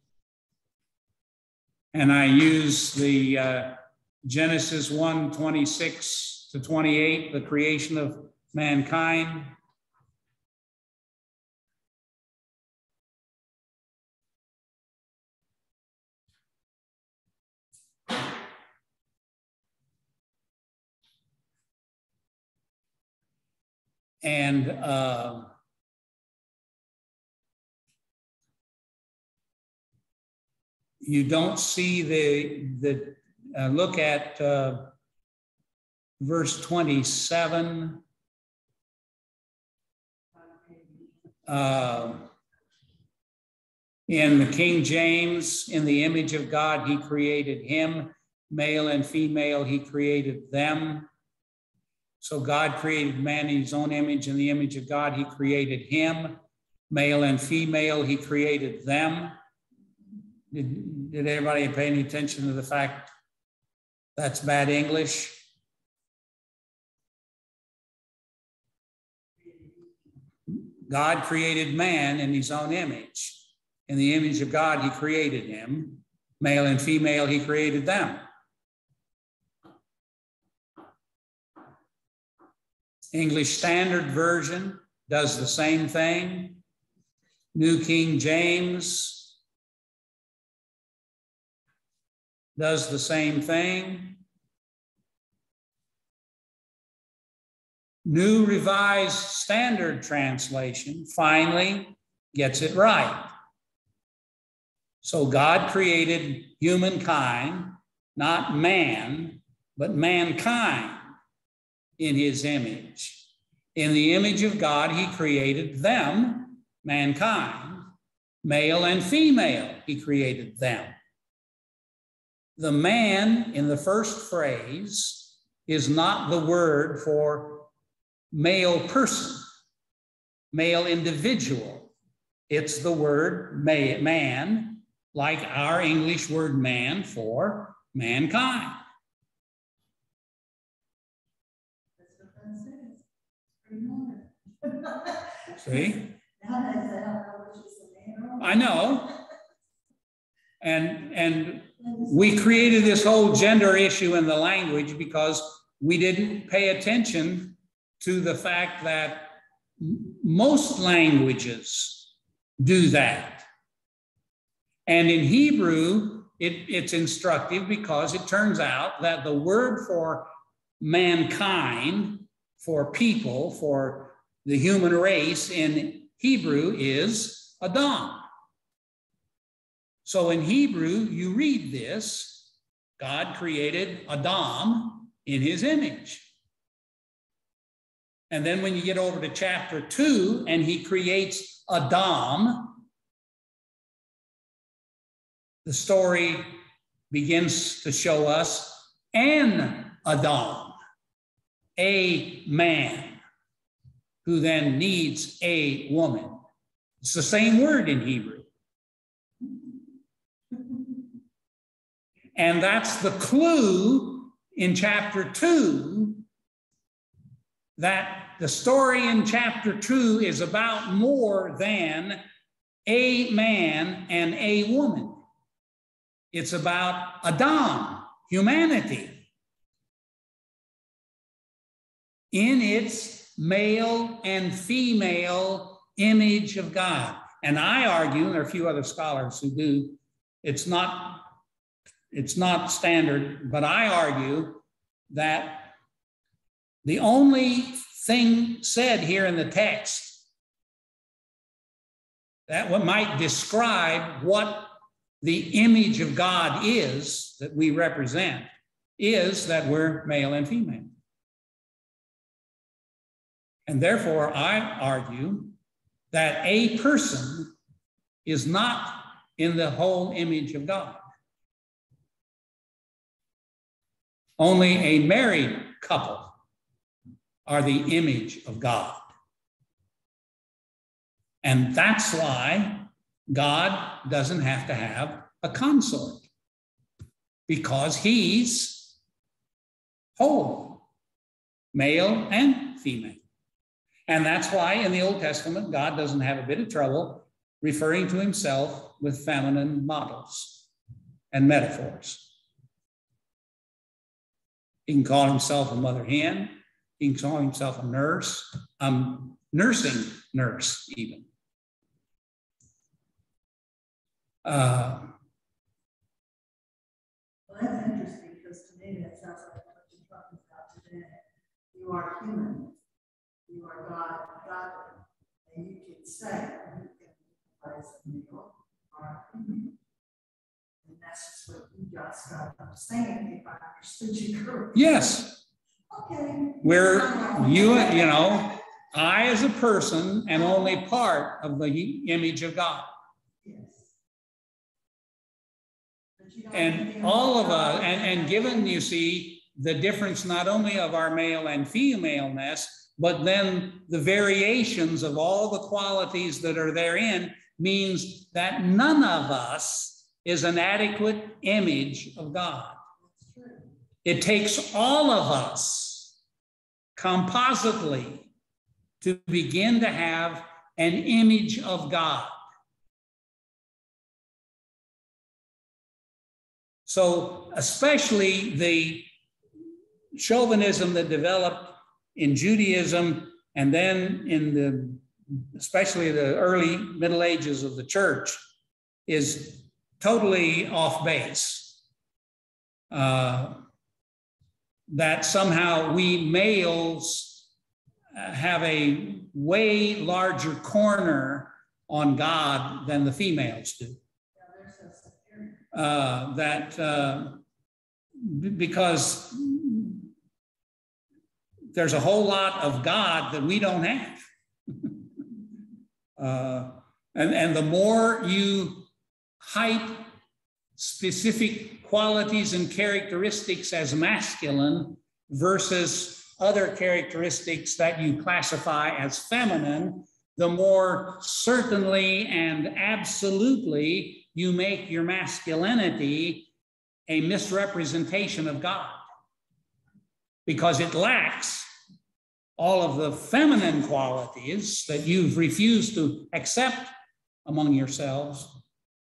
and I use the uh, Genesis 1 26 to 28, the creation of mankind. And uh, you don't see the, the uh, look at uh, verse 27. Uh, in the King James, in the image of God, he created him, male and female, he created them. So God created man in his own image, in the image of God, he created him, male and female, he created them. Did, did anybody pay any attention to the fact that's bad English? God created man in his own image. In the image of God, he created him. Male and female, he created them. English Standard Version does the same thing. New King James does the same thing. New Revised Standard Translation finally gets it right. So God created humankind, not man, but mankind in his image. In the image of God, he created them, mankind, male and female, he created them. The man in the first phrase is not the word for male person, male individual. It's the word man, like our English word man for mankind. See? I know. And and we created this whole gender issue in the language because we didn't pay attention to the fact that most languages do that. And in Hebrew, it, it's instructive because it turns out that the word for mankind, for people, for the human race in Hebrew is Adam. So in Hebrew, you read this God created Adam in his image. And then when you get over to chapter two, and he creates Adam, the story begins to show us an Adam, a man who then needs a woman. It's the same word in Hebrew. And that's the clue in chapter two that the story in chapter two is about more than a man and a woman. It's about Adam, humanity, in its male and female image of God. And I argue, and there are a few other scholars who do, it's not, it's not standard, but I argue that the only thing said here in the text that what might describe what the image of God is that we represent is that we're male and female. And therefore, I argue that a person is not in the whole image of God. Only a married couple are the image of God. And that's why God doesn't have to have a consort because he's whole, male and female. And that's why in the Old Testament, God doesn't have a bit of trouble referring to himself with feminine models and metaphors. He can call himself a mother hen, he can call himself a nurse, a nursing nurse, even. Uh, well, that's interesting because to me that sounds like what you're talking about today. You are human. You are God, God, and you can say you can place a meal or human. And that's just what you just got to if I understood you correctly. Yes. Okay. Where you, you know, I as a person am only part of the image of God. Yes. And all of us, and, and given, you see, the difference not only of our male and femaleness, but then the variations of all the qualities that are therein means that none of us is an adequate image of God. It takes all of us compositely to begin to have an image of God. So, especially the chauvinism that developed in Judaism and then in the, especially the early Middle Ages of the church, is totally off base. Uh, that somehow we males uh, have a way larger corner on God than the females do uh, that uh, because there's a whole lot of God that we don't have. uh, and, and the more you hype specific qualities and characteristics as masculine versus other characteristics that you classify as feminine, the more certainly and absolutely you make your masculinity a misrepresentation of God because it lacks all of the feminine qualities that you've refused to accept among yourselves,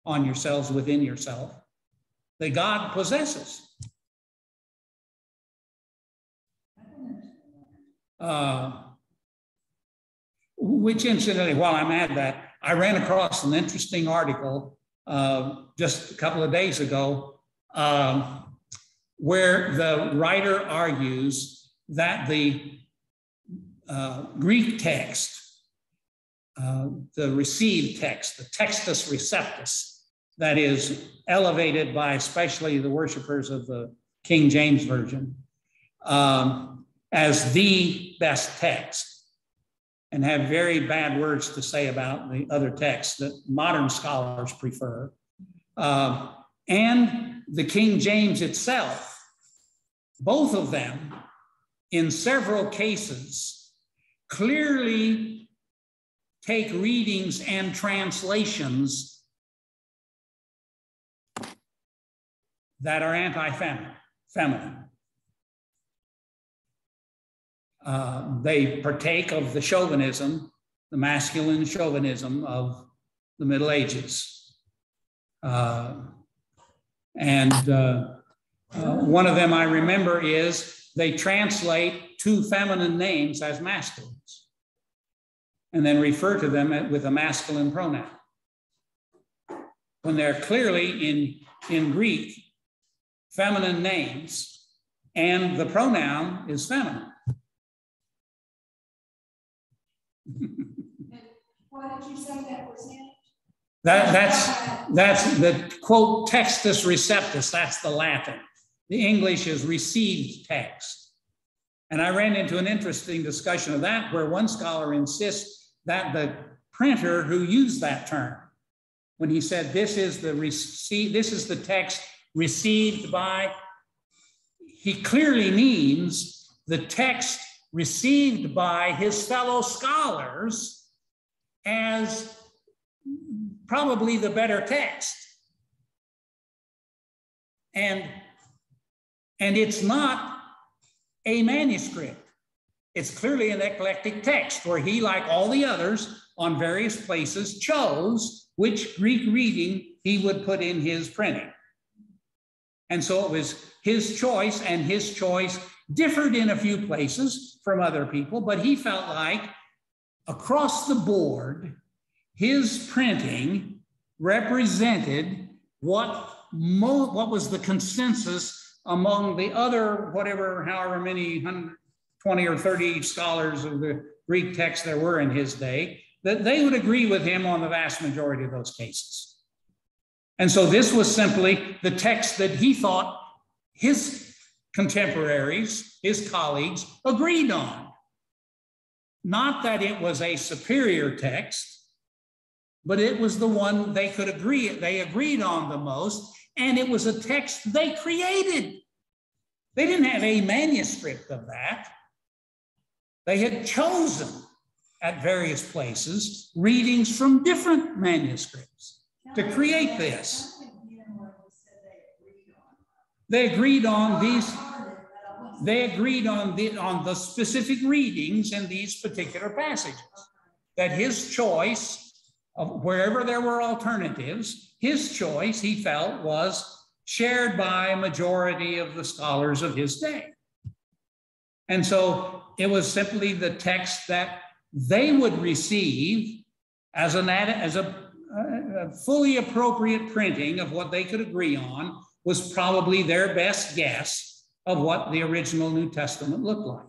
on yourselves, within yourself, that God possesses. Uh, which incidentally, while I'm at that, I ran across an interesting article uh, just a couple of days ago, um, where the writer argues that the uh, Greek text, uh, the received text, the textus receptus, that is elevated by especially the worshipers of the King James Version, um, as the best text and have very bad words to say about the other texts that modern scholars prefer. uh, and the King James itself, both of them, in several cases, clearly take readings and translations that are anti-feminine. Uh, they partake of the chauvinism, the masculine chauvinism of the Middle Ages. Uh, and uh, uh, one of them I remember is they translate two feminine names as masculines and then refer to them with a masculine pronoun. When they're clearly in, in Greek, feminine names, and the pronoun is feminine. what did you say that was in? That, that's, that's the quote textus receptus, that's the Latin. The English is received text. And I ran into an interesting discussion of that where one scholar insists that the printer who used that term, when he said this is the receive, this is the text received by, he clearly means the text received by his fellow scholars as probably the better text. And, and it's not a manuscript. It's clearly an eclectic text where he, like all the others on various places, chose which Greek reading he would put in his printing. And so it was his choice, and his choice differed in a few places from other people, but he felt like across the board, his printing represented what, mo- what was the consensus among the other, whatever, however many 20 or 30 scholars of the Greek text there were in his day, that they would agree with him on the vast majority of those cases. And so this was simply the text that he thought his contemporaries, his colleagues, agreed on. Not that it was a superior text, but it was the one they could agree, they agreed on the most, and it was a text they created. They didn't have a manuscript of that. They had chosen at various places readings from different manuscripts to create this. They agreed on these they agreed on the, on the specific readings in these particular passages. That his choice wherever there were alternatives, his choice, he felt, was shared by a majority of the scholars of his day. And so it was simply the text that they would receive as, an, as a, a fully appropriate printing of what they could agree on was probably their best guess of what the original New Testament looked like.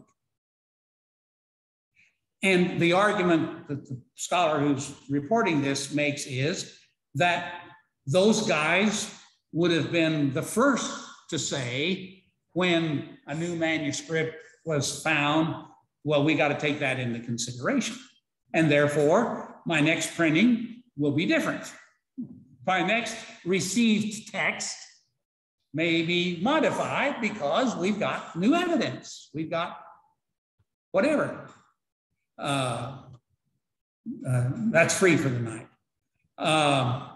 And the argument that the scholar who's reporting this makes is that those guys would have been the first to say when a new manuscript was found, well, we got to take that into consideration. And therefore, my next printing will be different. My next received text may be modified because we've got new evidence. We've got whatever. Uh, uh, that's free for the night. Uh,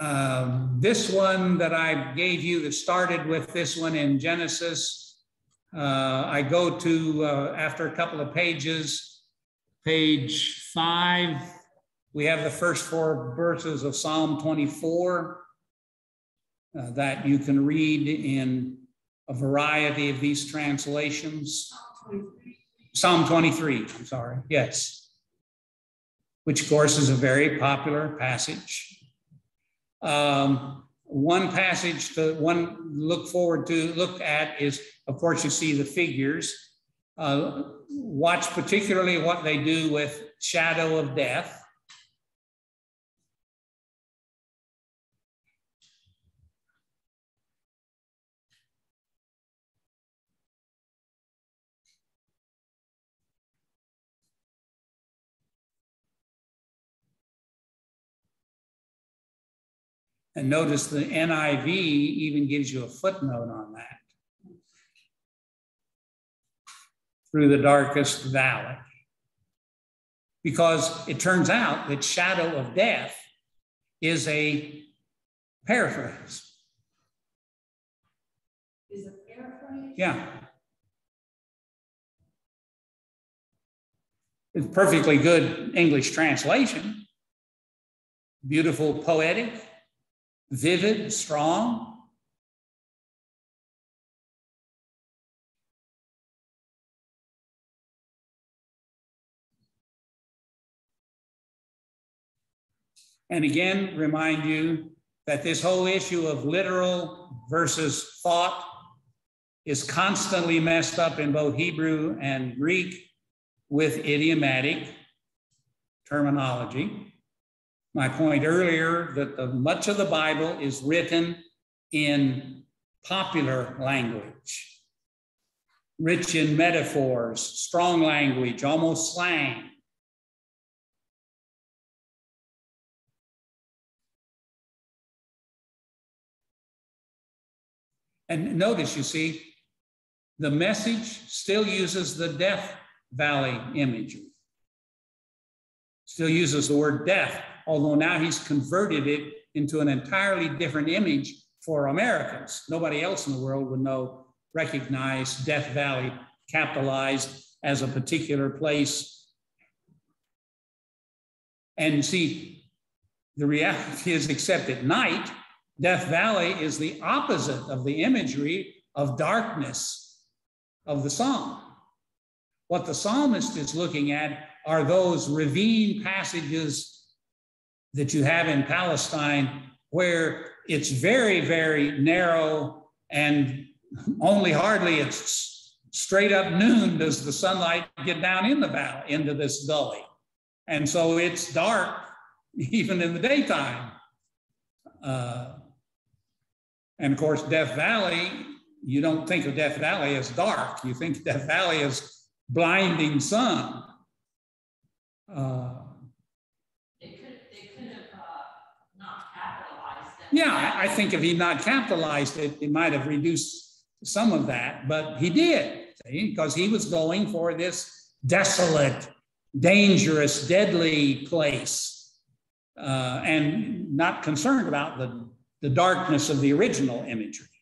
um, this one that I gave you that started with this one in Genesis, uh, I go to, uh, after a couple of pages, Page five, we have the first four verses of Psalm 24 uh, that you can read in a variety of these translations. Psalm 23, I'm sorry, yes, which of course is a very popular passage. Um, one passage to one look forward to look at is, of course, you see the figures. Uh, watch particularly what they do with shadow of death. And notice the NIV even gives you a footnote on that. Through the darkest valley. Because it turns out that shadow of death is a paraphrase. Is a paraphrase? Yeah. It's perfectly good English translation. Beautiful, poetic, vivid, strong. And again, remind you that this whole issue of literal versus thought is constantly messed up in both Hebrew and Greek with idiomatic terminology. My point earlier that the, much of the Bible is written in popular language, rich in metaphors, strong language, almost slang. And notice, you see, the message still uses the death valley imagery. Still uses the word death, although now he's converted it into an entirely different image for Americans. Nobody else in the world would know, recognize Death Valley capitalized as a particular place. And see, the reality is, except at night, Death Valley is the opposite of the imagery of darkness of the psalm. What the psalmist is looking at are those ravine passages that you have in Palestine where it's very, very narrow and only hardly it's straight up noon does the sunlight get down in the valley into this gully. And so it's dark even in the daytime. Uh, and of course, Death Valley, you don't think of Death Valley as dark. You think Death Valley as blinding sun. Uh, it could, it could have uh, not capitalized Yeah, I think if he'd not capitalized it, it might have reduced some of that, but he did, because he was going for this desolate, dangerous, deadly place, uh, and not concerned about the, the darkness of the original imagery.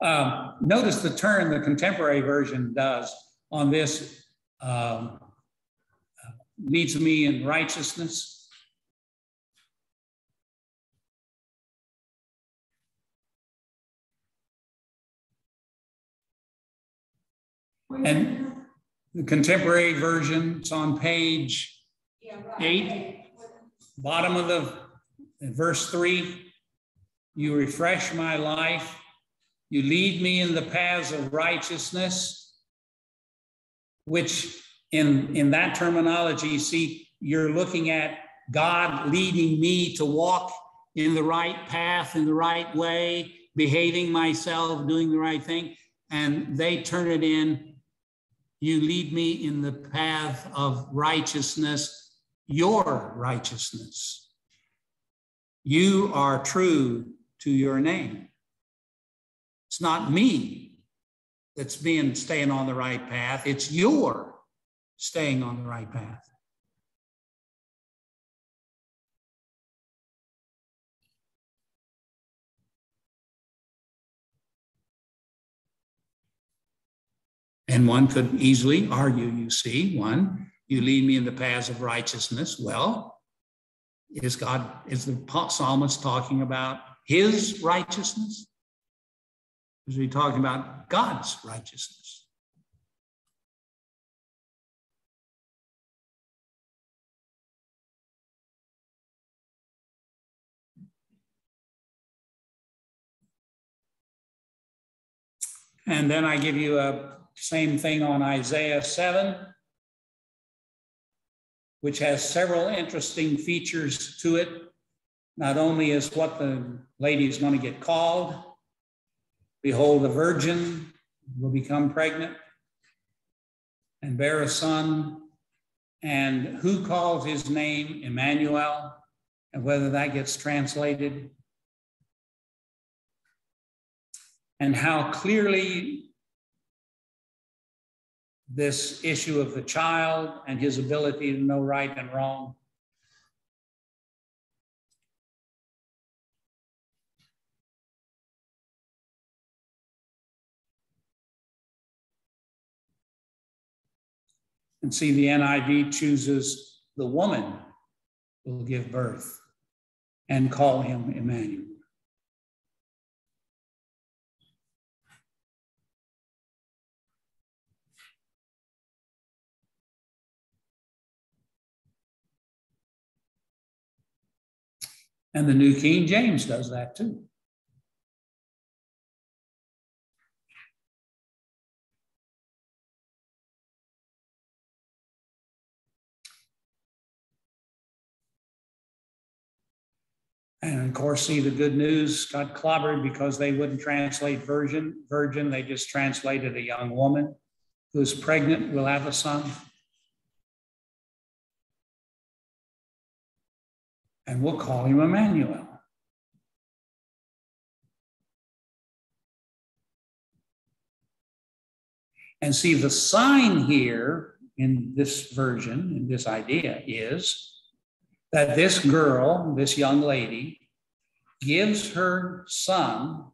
Um, notice the turn the contemporary version does on this um, leads me in righteousness. And the contemporary version, it's on page eight, bottom of the verse three. You refresh my life you lead me in the paths of righteousness, which in, in that terminology, see, you're looking at God leading me to walk in the right path, in the right way, behaving myself, doing the right thing. And they turn it in, you lead me in the path of righteousness, your righteousness. You are true to your name. It's not me that's being staying on the right path. It's your staying on the right path. And one could easily argue, you see, one, you lead me in the paths of righteousness. Well, is God, is the psalmist talking about his righteousness? He talking about God's righteousness? And then I give you a same thing on Isaiah 7, which has several interesting features to it. Not only is what the lady is going to get called, behold, the virgin will become pregnant and bear a son. And who calls his name Emmanuel? And whether that gets translated. And how clearly this issue of the child and his ability to know right and wrong. And see, the NIV chooses the woman will give birth and call him Emmanuel. And the New King James does that too. And of course, see the good news got clobbered because they wouldn't translate virgin, virgin. They just translated a young woman who's pregnant will have a son. and we'll call him Emmanuel. And see, the sign here in this version, in this idea, is that this girl, this young lady, gives her son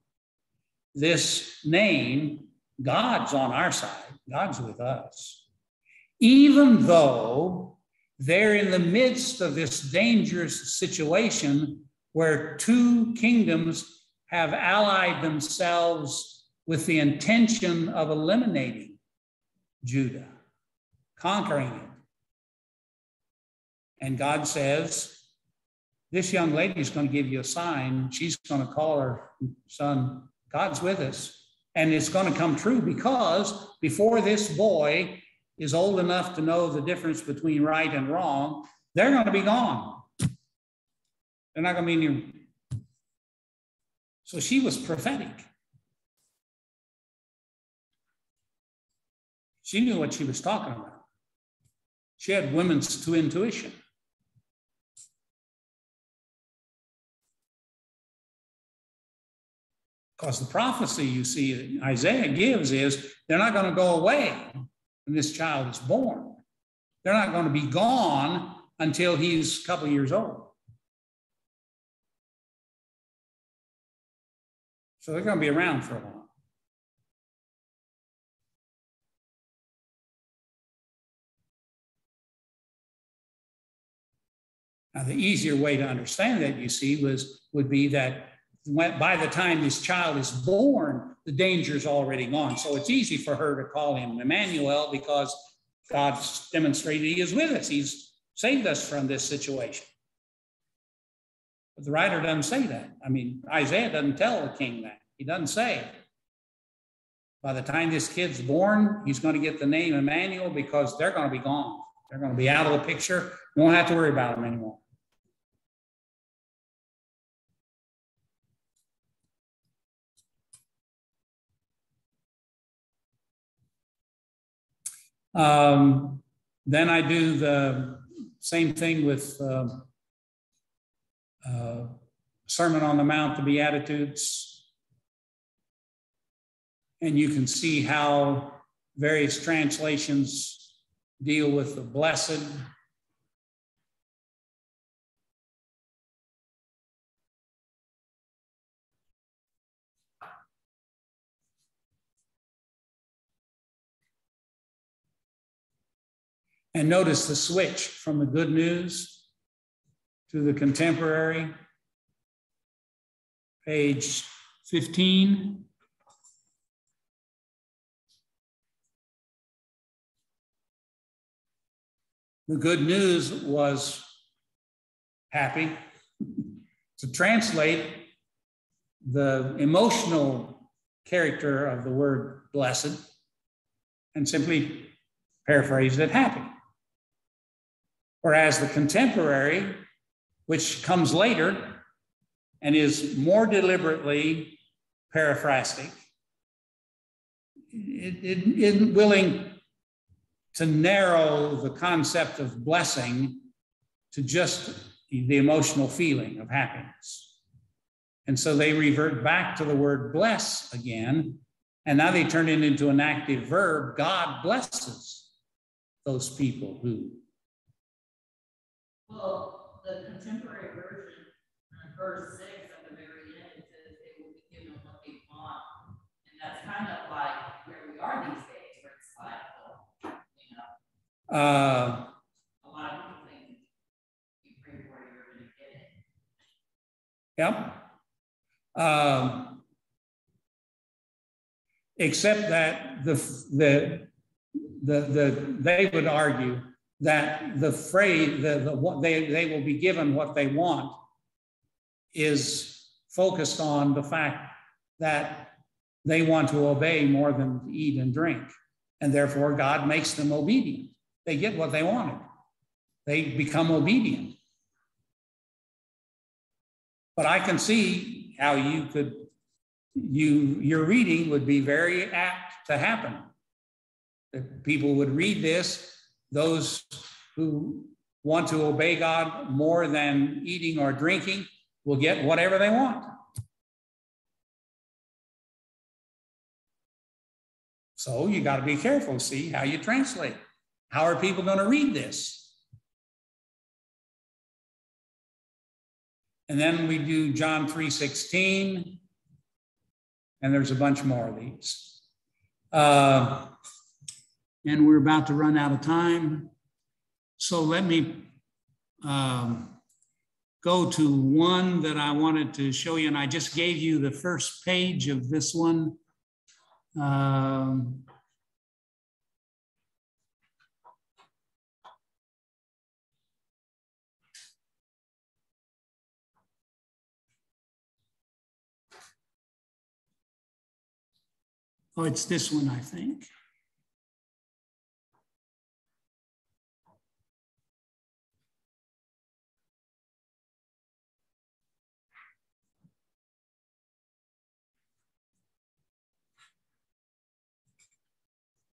this name. God's on our side, God's with us. Even though they're in the midst of this dangerous situation where two kingdoms have allied themselves with the intention of eliminating Judah, conquering it. And God says, This young lady is going to give you a sign. She's going to call her son, God's with us. And it's going to come true because before this boy is old enough to know the difference between right and wrong, they're going to be gone. They're not going to be near. So she was prophetic. She knew what she was talking about. She had women's intuition. Because the prophecy you see Isaiah gives is they're not going to go away when this child is born. They're not going to be gone until he's a couple years old. So they're going to be around for a while. Now, the easier way to understand that, you see, was would be that by the time this child is born, the danger is already gone. So it's easy for her to call him Emmanuel because God's demonstrated he is with us. He's saved us from this situation. But the writer doesn't say that. I mean, Isaiah doesn't tell the king that. He doesn't say. By the time this kid's born, he's going to get the name Emmanuel because they're going to be gone. They're going to be out of the picture. We won't have to worry about them anymore. Um, then I do the same thing with uh, uh, Sermon on the Mount, the Beatitudes. And you can see how various translations deal with the blessed And notice the switch from the good news to the contemporary. Page 15. The good news was happy. to translate the emotional character of the word blessed and simply paraphrase it happy. Whereas the contemporary, which comes later and is more deliberately paraphrastic, isn't willing to narrow the concept of blessing to just the emotional feeling of happiness. And so they revert back to the word bless again. And now they turn it into an active verb. God blesses those people who. Well, the contemporary version, verse six at the very end, it says they will be given what they want. And that's kind of like where we are these days, where it's like, well, you know. Uh, a lot of people think you pray for it, you're going to get it. Yep. Um, except that the, the, the, the, they would argue that the phrase, the, the, what they, they will be given what they want is focused on the fact that they want to obey more than eat and drink. And therefore, God makes them obedient. They get what they wanted, they become obedient. But I can see how you could, you, your reading would be very apt to happen. That people would read this, those who want to obey God more than eating or drinking will get whatever they want. So you got to be careful, see how you translate. How are people going to read this? And then we do John 3.16, and there's a bunch more of these. Uh, and we're about to run out of time. So let me um, go to one that I wanted to show you, and I just gave you the first page of this one. Um, Oh, it's this one, I think.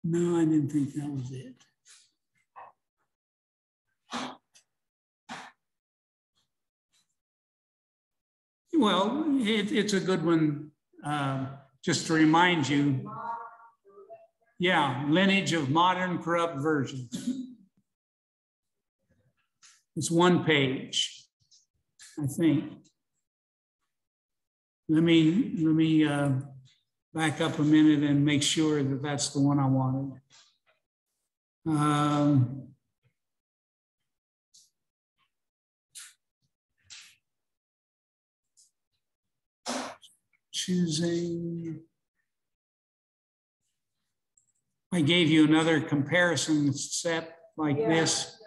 No, I didn't think that was it. Well, it, it's a good one. Uh, just to remind you, yeah, lineage of modern corrupt versions. It's one page, I think. Let me let me uh, back up a minute and make sure that that's the one I wanted. Um, choosing. I gave you another comparison set like yeah. this.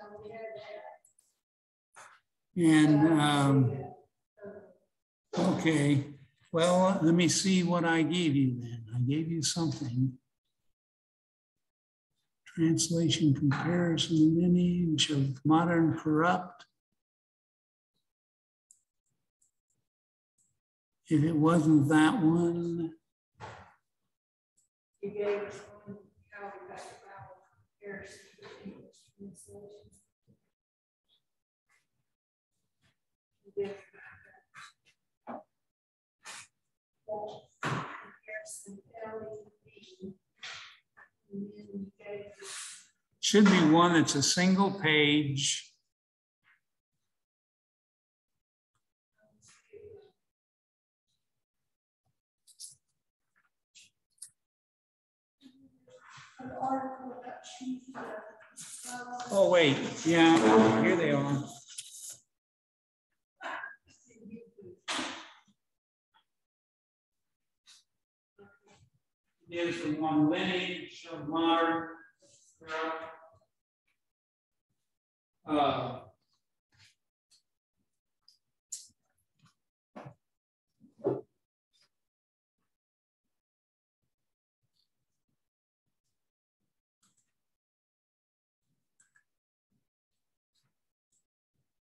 And um, okay, well, uh, let me see what I gave you then. I gave you something. Translation comparison lineage of modern corrupt. If it wasn't that one. You gave us one Calvary Should be one that's a single page Oh, wait, yeah, here they are. Here's the one lineage of modern uh,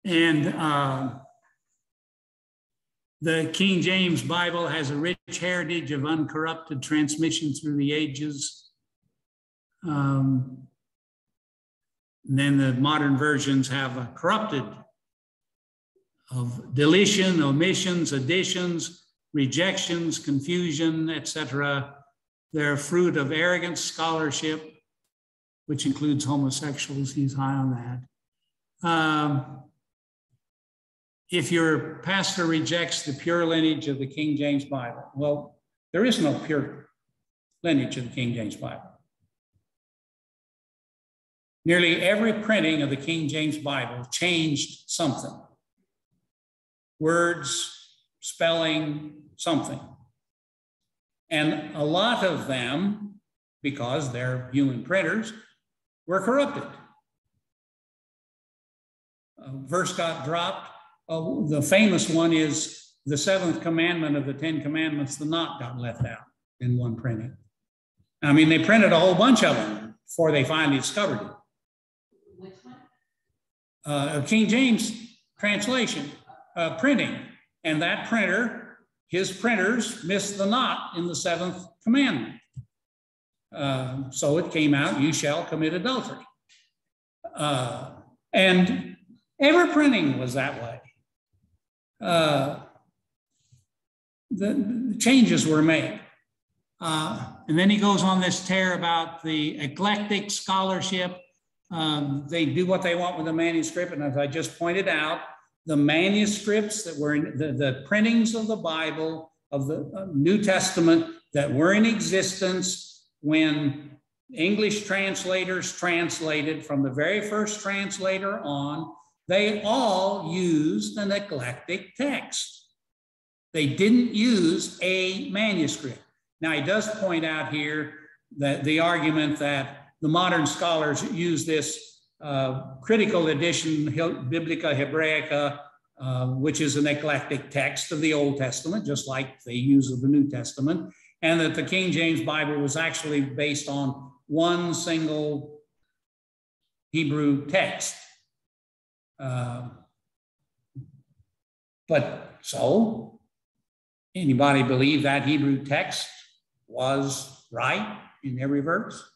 And uh, the King James Bible has a rich heritage of uncorrupted transmission through the ages. Um, then the modern versions have a corrupted of deletion, omissions, additions, rejections, confusion, etc. They're a fruit of arrogant scholarship, which includes homosexuals. He's high on that. Um, if your pastor rejects the pure lineage of the King James Bible, well, there is no pure lineage of the King James Bible. Nearly every printing of the King James Bible changed something words, spelling, something. And a lot of them, because they're human printers, were corrupted. A verse got dropped. Uh, the famous one is the seventh commandment of the Ten Commandments, the not got left out in one printing. I mean, they printed a whole bunch of them before they finally discovered it. Which one? Uh, King James translation, uh, printing. And that printer, his printers missed the not in the seventh commandment. Uh, so it came out, you shall commit adultery. Uh, and every printing was that way. Uh, the, changes were made. Uh, and then he goes on this tear about the eclectic scholarship. Um, they do what they want with the manuscript. And as I just pointed out, the manuscripts that were in the, the printings of the Bible, of the uh, New Testament that were in existence when English translators translated from the very first translator on, they all used an eclectic text. They didn't use a manuscript. Now, he does point out here that the argument that the modern scholars use this uh, critical edition, Biblia Hebraica, uh, which is an eclectic text of the Old Testament, just like they use of the New Testament, and that the King James Bible was actually based on one single Hebrew text. Uh, but so, anybody believe that Hebrew text was right in every verse?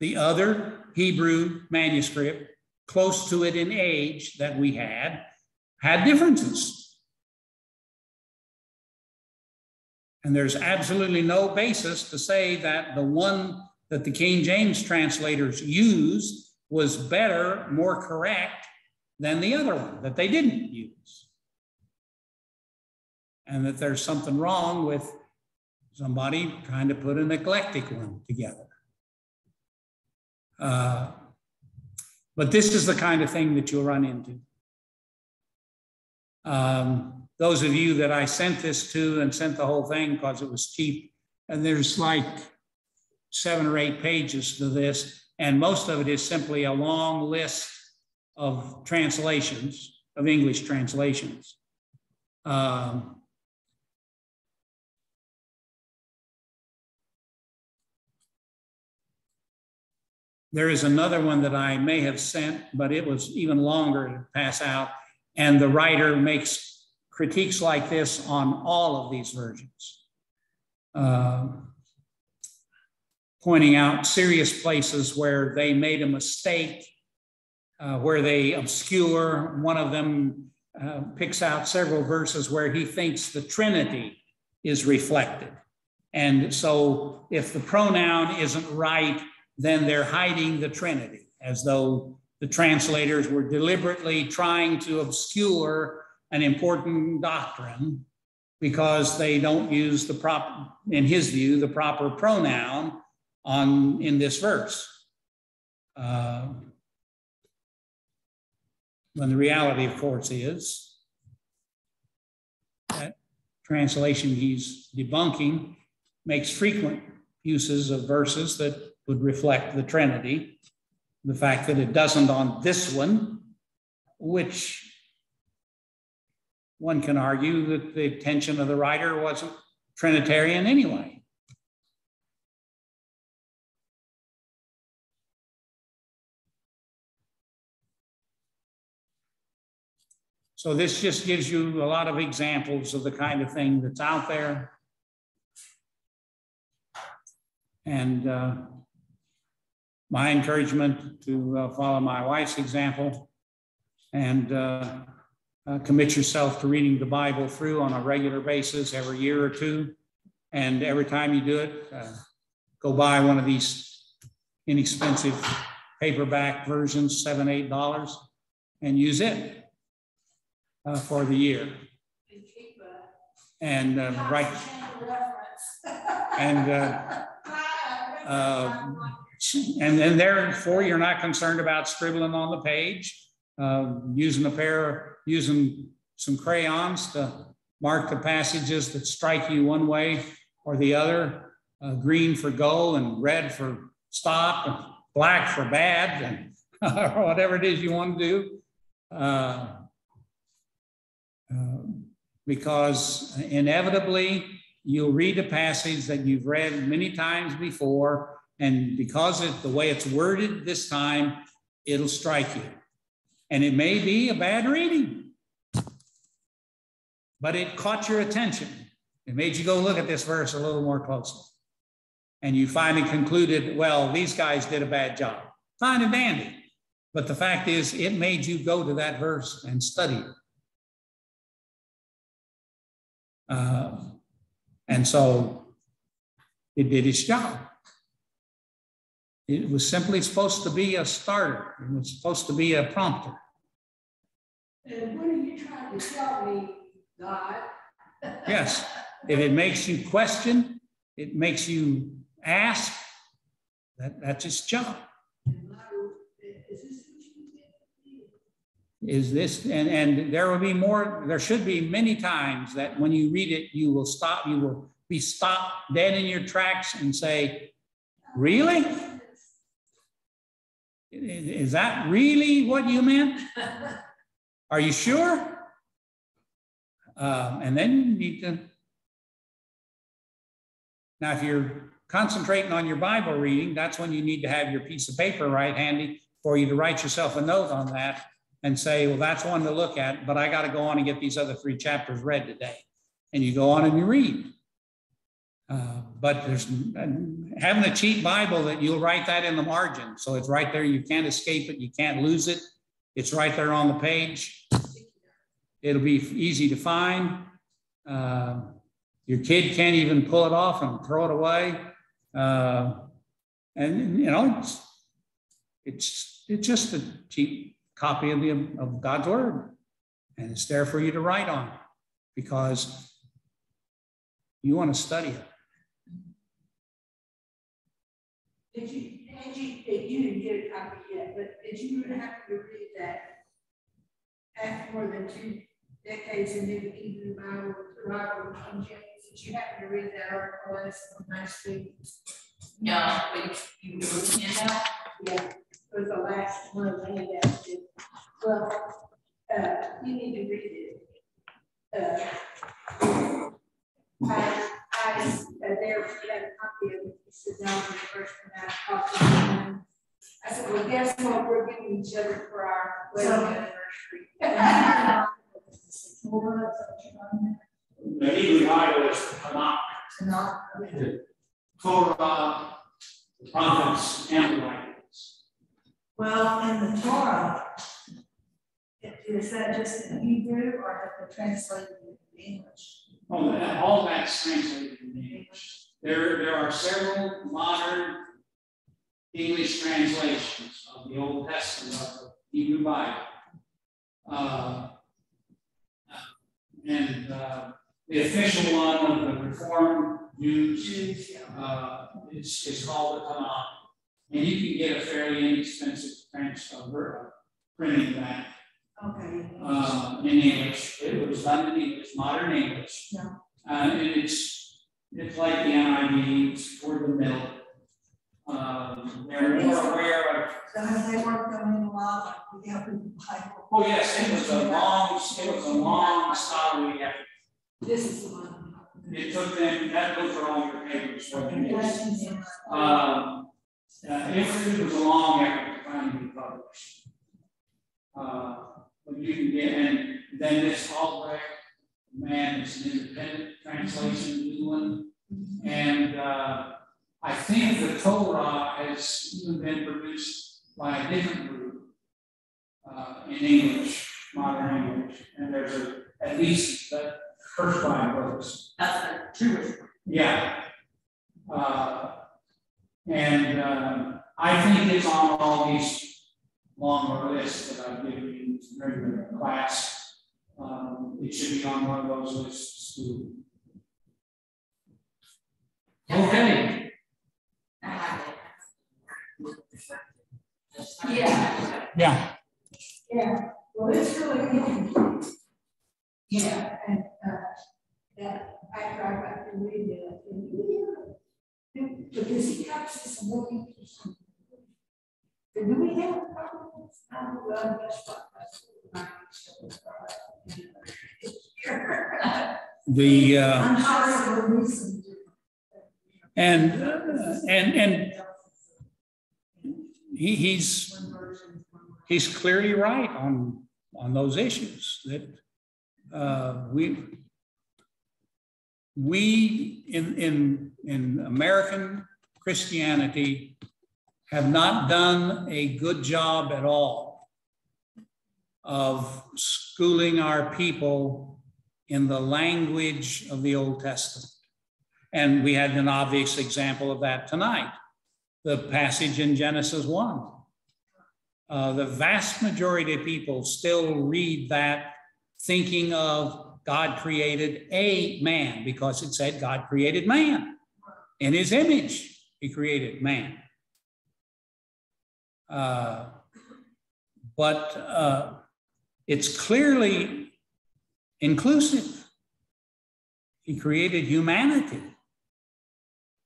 The other Hebrew manuscript, close to it in age that we had, had differences. And there's absolutely no basis to say that the one that the King James translators used was better, more correct than the other one that they didn't use. And that there's something wrong with somebody trying to put an eclectic one together. Uh, but this is the kind of thing that you'll run into. Um, those of you that I sent this to and sent the whole thing because it was cheap, and there's like seven or eight pages to this, and most of it is simply a long list of translations, of English translations. Um, There is another one that I may have sent, but it was even longer to pass out. And the writer makes critiques like this on all of these versions, uh, pointing out serious places where they made a mistake, uh, where they obscure. One of them uh, picks out several verses where he thinks the Trinity is reflected. And so if the pronoun isn't right, then they're hiding the Trinity, as though the translators were deliberately trying to obscure an important doctrine because they don't use the proper, in his view, the proper pronoun on in this verse. Uh, when the reality, of course, is that translation he's debunking makes frequent uses of verses that would reflect the Trinity. The fact that it doesn't on this one, which one can argue that the intention of the writer wasn't Trinitarian anyway. So this just gives you a lot of examples of the kind of thing that's out there. And uh, my encouragement to uh, follow my wife's example and uh, uh, commit yourself to reading the Bible through on a regular basis every year or two. And every time you do it, uh, go buy one of these inexpensive paperback versions, seven, eight dollars, and use it uh, for the year. And uh, right, and uh, uh, and then therefore you're not concerned about scribbling on the page, uh, using a pair, using some crayons to mark the passages that strike you one way or the other, uh, green for go and red for stop, and black for bad, and or whatever it is you want to do. Uh, because inevitably you'll read a passage that you've read many times before, and because of the way it's worded this time, it'll strike you. And it may be a bad reading, but it caught your attention. It made you go look at this verse a little more closely. And you finally concluded, well, these guys did a bad job. Fine and dandy. But the fact is, it made you go to that verse and study it. Uh, and so it did its job. It was simply supposed to be a starter. It was supposed to be a prompter. And what are you trying to tell me, God? yes. If it makes you question, it makes you ask, that, that's its job. Is this, and, and there will be more, there should be many times that when you read it, you will stop, you will be stopped dead in your tracks and say, Really? Is that really what you meant? Are you sure? Um, and then you need to. Now, if you're concentrating on your Bible reading, that's when you need to have your piece of paper right handy for you to write yourself a note on that and say, well, that's one to look at, but I got to go on and get these other three chapters read today. And you go on and you read. Uh, but there's having a cheap Bible that you'll write that in the margin. So it's right there. You can't escape it. You can't lose it. It's right there on the page. It'll be easy to find. Uh, your kid can't even pull it off and throw it away. Uh, and you know, it's, it's it's just a cheap copy of the of God's word, and it's there for you to write on because you want to study it. Did you, did you, you didn't get a copy yet, but did you have to read that after more than two decades in the Hebrew Bible, the Bible, King James? Did you happen to read that article last night? No, but you were handout? Yeah, it was the last one of the handouts. Well, uh, you need to read it. Uh, I, I, uh, there, we had a copy of it. He said, no, the first one out, copy. I said, well, guess what? We're giving each other for our wedding anniversary. The Hebrew Bible is the Tanakh. Tanakh. The Torah, the prophets, and the writings. Well, in the Torah, is that just in Hebrew or have they translated it in English? Oh, that, all that's translated in English. There, there are several modern English translations of the Old Testament of the Hebrew Bible. Uh, and uh, the official one of the Reformed Jews uh, is, is called the Tanakh. And you can get a fairly inexpensive transfer, uh, printing that Okay. uh, in English. It was done in English, modern English. Yeah. Uh, and it's it's like the NIV, it's toward the middle. Um, they're more aware of. They worked on it a lot, like the Bible? Oh yes, it was a long, it was a long scholarly effort. This is the one. It took them. That those are all your papers for them. Um, uh, it, was a long effort to finally be published. Uh, but you can get and then this Albrecht man is an independent translation, new one. And uh, I think the Torah has even been produced by a different group uh, in English, modern English. And there's a, at least the first five books. That's the Jewish. Yeah. Uh, and uh, I think it's on all these longer lists that I've given you during the class. Um, it should be on one of those lists too. Okay. Yeah, Yeah. yeah, well, it's really. Yeah, and, uh, that, I got to read it, yeah. Because he kept us looking for some. Do we have a problem? Well, that's what- The uh, I'm sure there will be some and and and he, he's he's clearly right on on those issues that uh, we we in in in American Christianity have not done a good job at all of schooling our people in the language of the Old Testament. And we had an obvious example of that tonight the passage in Genesis 1. Uh, the vast majority of people still read that thinking of God created a man because it said God created man. In his image, he created man. Uh, but uh, it's clearly inclusive. He created humanity.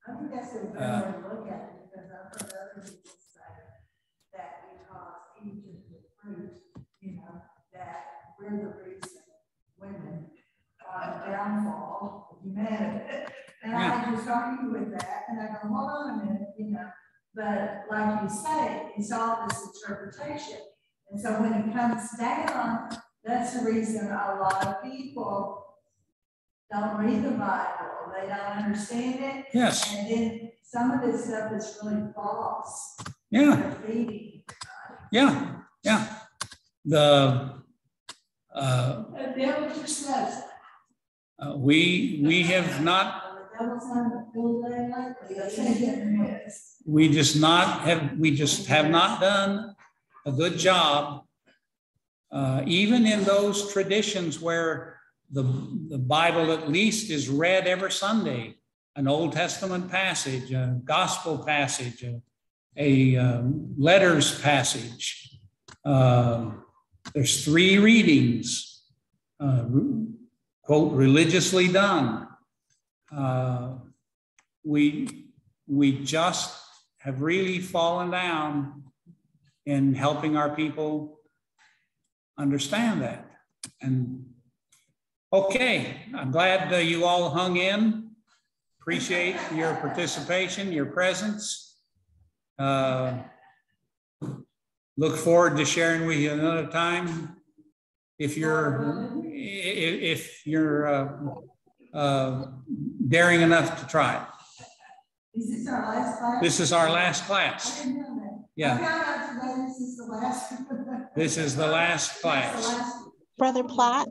I think that's to look at because I've heard other people say that because Egypt is fruit, you know, that we're the reason women are downfall of humanity. And I just argue with that, and I go, hold on a minute, you know, but like you say, it's all this interpretation. And so when it comes down, that's the reason a lot of people don't read the Bible, they don't understand it. Yes. And then some of this stuff is really false. Yeah. Yeah. Yeah. The uh, The just loves uh, we we have not We just not have we just have not done a good job uh, even in those traditions where the, the bible at least is read every sunday an old testament passage a gospel passage a, a um, letters passage. Uh, there's three readings uh, quote religiously done uh, we we just have really fallen down in helping our people understand that. And okay, I'm glad uh, you all hung in. Appreciate your participation, your presence. Uh, look forward to sharing with you another time. If you're if, if you're uh, uh, daring enough to try it. Is this our last class? This is our last I class. didn't know that. Yeah, today this is the last. this is the last class. Brother Platt,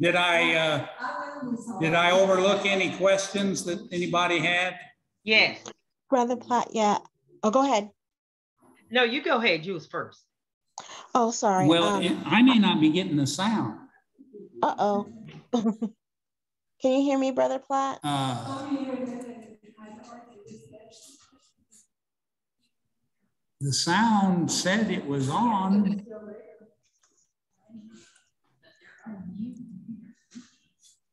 Did I, uh, I will this did I overlook any questions that anybody had? Yes. Brother Platt, yeah. Oh, go ahead. No, you go ahead. You was first. Oh, sorry. Well, Um, it- I may not be getting the sound. Uh-oh. Can you hear me, Brother Platt? Uh, the sound said it was on.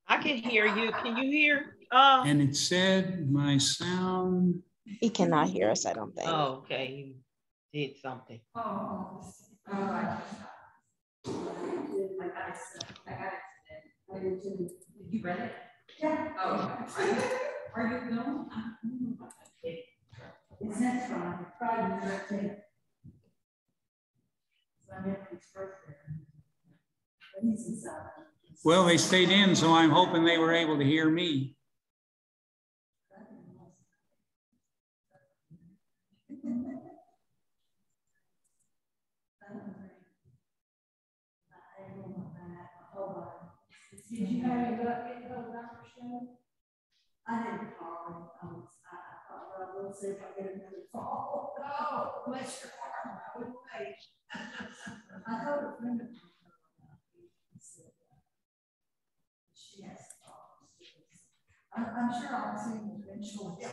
I can hear you. Can you hear? Uh, And it said my sound, He cannot hear us, I don't think. oh, okay. You did something. Oh, all right. I got it, I got it. I did too. Did you read it? Yeah, Oh, okay. Are you going? it's next Friday, Friday, the thirteenth. So I'm at his. Well, they stayed in, so I'm hoping they were able to hear me. Did you have your gut get hold Dr. Shannon? I didn't call. Um, I, I thought, well, we'll see if I get another call. Oh, bless your heart. I would wait. I told a friend of mine. She has I'm, I'm sure I'll see him eventually.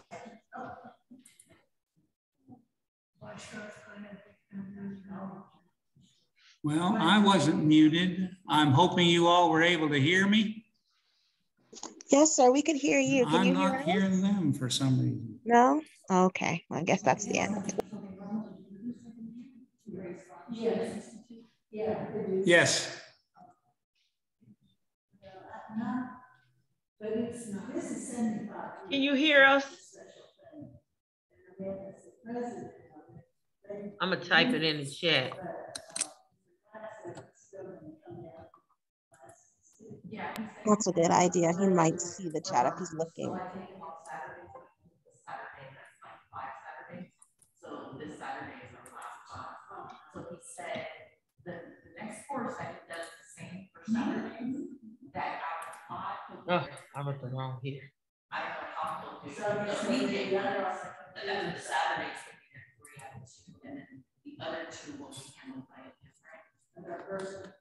Well, I wasn't muted. I'm hoping you all were able to hear me. Yes, sir. We could hear you. Can I'm you not hear hearing them for some reason. No? Okay. Well, I guess that's the end. Yes. Yes. But it's not, this is seventy-five. Can you hear us? I'm gonna type it in the chat. That's a good idea. He might see the chat if he's looking. So I take him on Saturdays, Saturday, that's like five Saturdays. So this Saturday is our last class. So he said the, the next course that he does the same for mm-hmm. Saturdays, that I would. Oh, I wrote the wrong here. I don't know how he'll do. So it. this The will be weekday the other ones, one. and then the Saturdays will be there three out of two, and then the other two will be handled by a different. Person.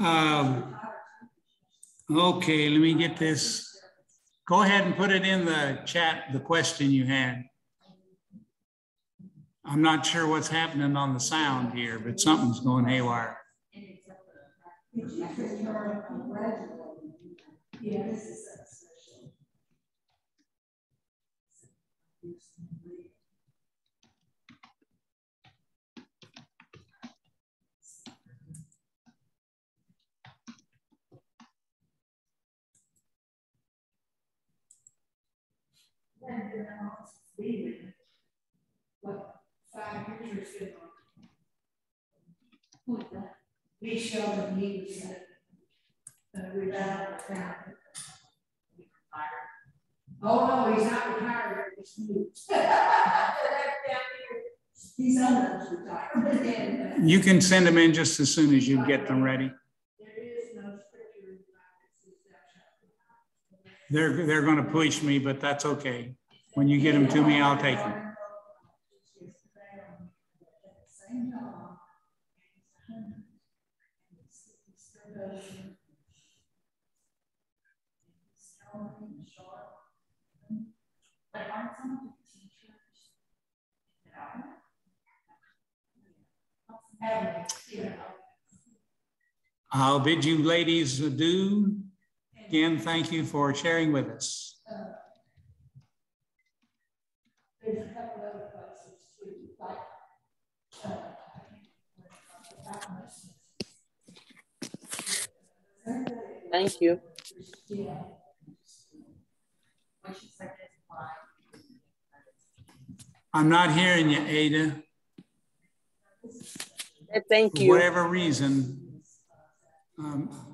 Um, Okay, let me get this. Go ahead and put it in the chat, the question you had. I'm not sure what's happening on the sound here, but something's going haywire. And I'm also leaving. What, five years? We showed them he was a, a retired town. Oh, no, he's not retired, he's almost retired. You can send them in just as soon as you get them ready. There is no scripture in the Bible They're, they're going to push me, but that's okay. When you get them to me, I'll take them. I'll bid you ladies adieu. Again, thank you for sharing with us. There's a couple other places too, like, Thank you. yeah, Which is like this line. I'm not hearing you, Ada. Thank you. For whatever reason, um,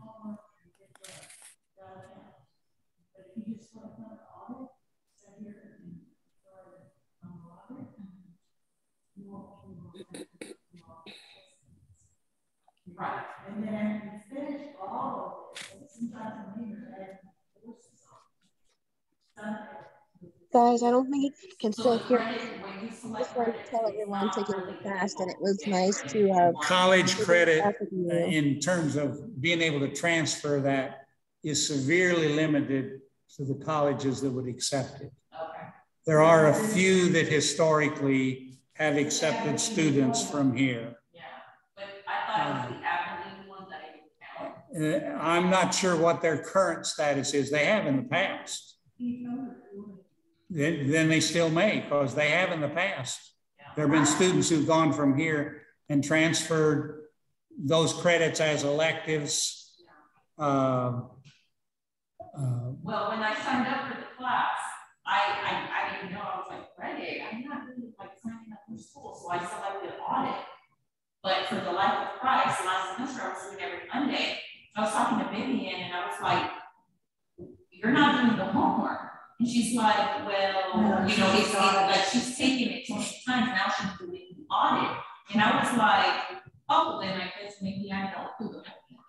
Right. And then after you finish all of it, sometimes I'm here add courses on. Guys, I don't think you can still hear. credit, when you Just wanted to tell it's everyone not taking really it fast, and it was nice to uh, college credit chat with you. in terms of being able to transfer that is severely limited to the colleges that would accept it. Okay. There are a few that historically have accepted students from here. Yeah, but I thought it was the Abilene one that I. Uh, I'm not sure what their current status is. They have in the past. Then, then they still may, because they have in the past. There have been students who've gone from here and transferred those credits as electives. Uh, uh, Well, when I signed up for the class, I, I, I didn't know, I was like, Friday, I'm I selected audit. But for the life of Christ, last semester I was doing every Monday, I was talking to Vivian and I was like, you're not doing the homework. And she's like, well, you know, it's, it's like she's taking it 20 times, now she's doing the audit. And I was like, oh, then I guess maybe I don't do the homework.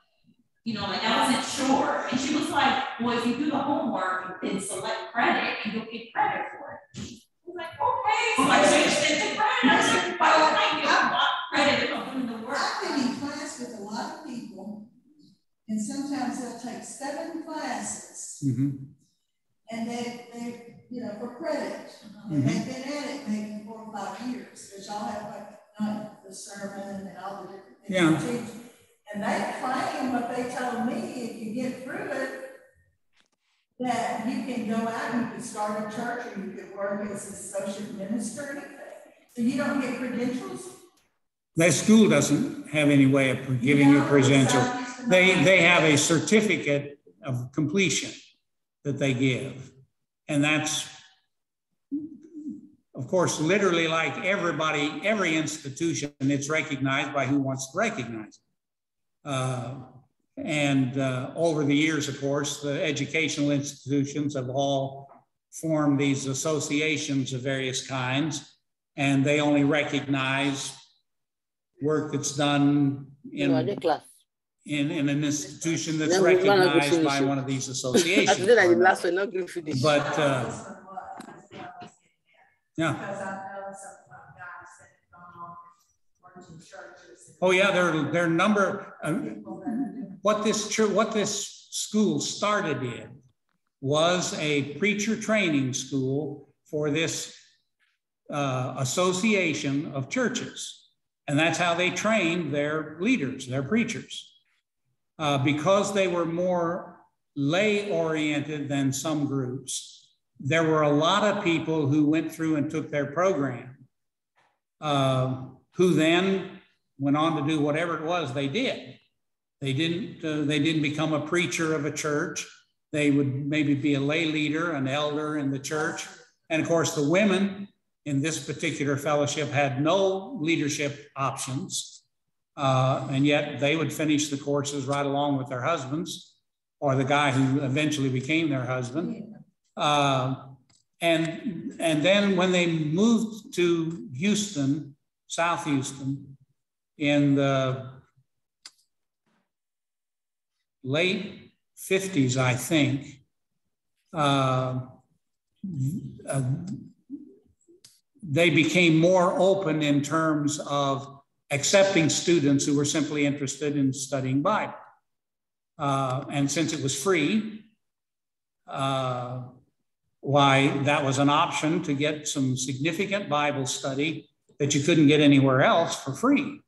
You know, like I wasn't sure. And she was like, well, if you do the homework, then select credit and you'll get credit for it. I was like, okay. So I switched it to credit. I was like, why would I get a lot credit if I'm doing the work? I've been in class with a lot of people, and sometimes they'll take seven classes, mhm. and they, they, you know, for credit. Mm-hmm. And they've been at it maybe four or five years, because y'all have like, like the sermon and all the different things. Yeah. you teach. And they claim what they told me, if you get through it, that you can go out and you can start a church or you can work as a social minister or anything. So you don't get credentials? That school doesn't have any way of giving you a credential. They, they have a certificate of completion that they give. And that's, of course, literally like everybody, every institution, it's recognized by who wants to recognize it. Uh, and uh, over the years, of course, the educational institutions have all formed these associations of various kinds, and they only recognize work that's done in in, in an institution that's Then we wanna go recognized by one of these associations. today that the Oh, yeah, their a number, doing what this church, what this school started in was a preacher training school for this uh, association of churches. And that's how they trained their leaders, their preachers. Uh, because they were more lay oriented than some groups, there were a lot of people who went through and took their program, uh, who then went on to do whatever it was they did. They didn't, uh, they didn't become a preacher of a church. They would maybe be a lay leader, an elder in the church. And of course, the women in this particular fellowship had no leadership options. Uh, and yet they would finish the courses right along with their husbands or the guy who eventually became their husband. Uh, and, and then when they moved to Houston, South Houston, in the late 50s, I think, uh, uh, they became more open in terms of accepting students who were simply interested in studying Bible. Uh, and since it was free, uh, why that was an option to get some significant Bible study that you couldn't get anywhere else for free.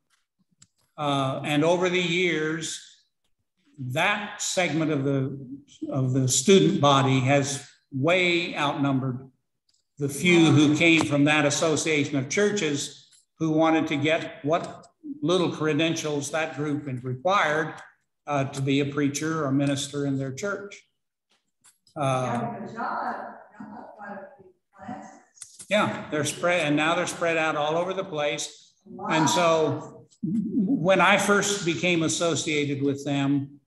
Uh, and over the years, that segment of the of the student body has way outnumbered the few who came from that association of churches who wanted to get what little credentials that group required uh, to be a preacher or minister in their church. Uh, yeah, they're spread, and now they're spread out all over the place. And so when I first became associated with them,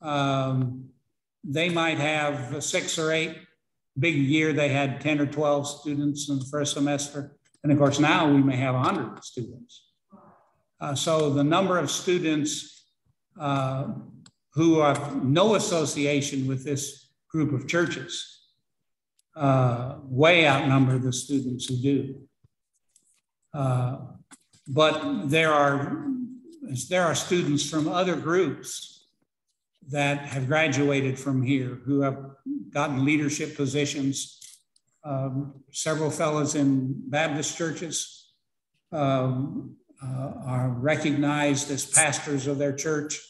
um, they might have six or eight. Big year, they had 10 or 12 students in the first semester. And of course, now we may have 100 students. Uh, so the number of students uh, who have no association with this group of churches uh, way outnumber the students who do. But there are there are students from other groups that have graduated from here who have gotten leadership positions um, several fellows in Baptist churches um, uh, are recognized as pastors of their church,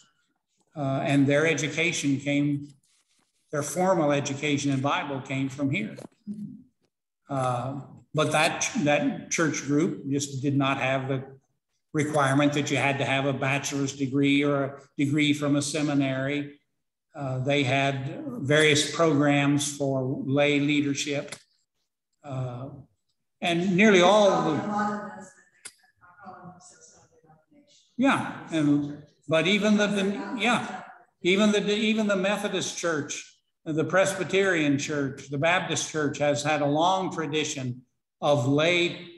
uh, and their education came, their formal education in Bible came from here. Uh, but that, that church group just did not have the requirement that you had to have a bachelor's degree or a degree from a seminary. Uh, they had various programs for lay leadership. Uh, and nearly all of the. Yeah, and but even the, the yeah, even the even the Methodist Church, the Presbyterian Church, the Baptist Church has had a long tradition of lay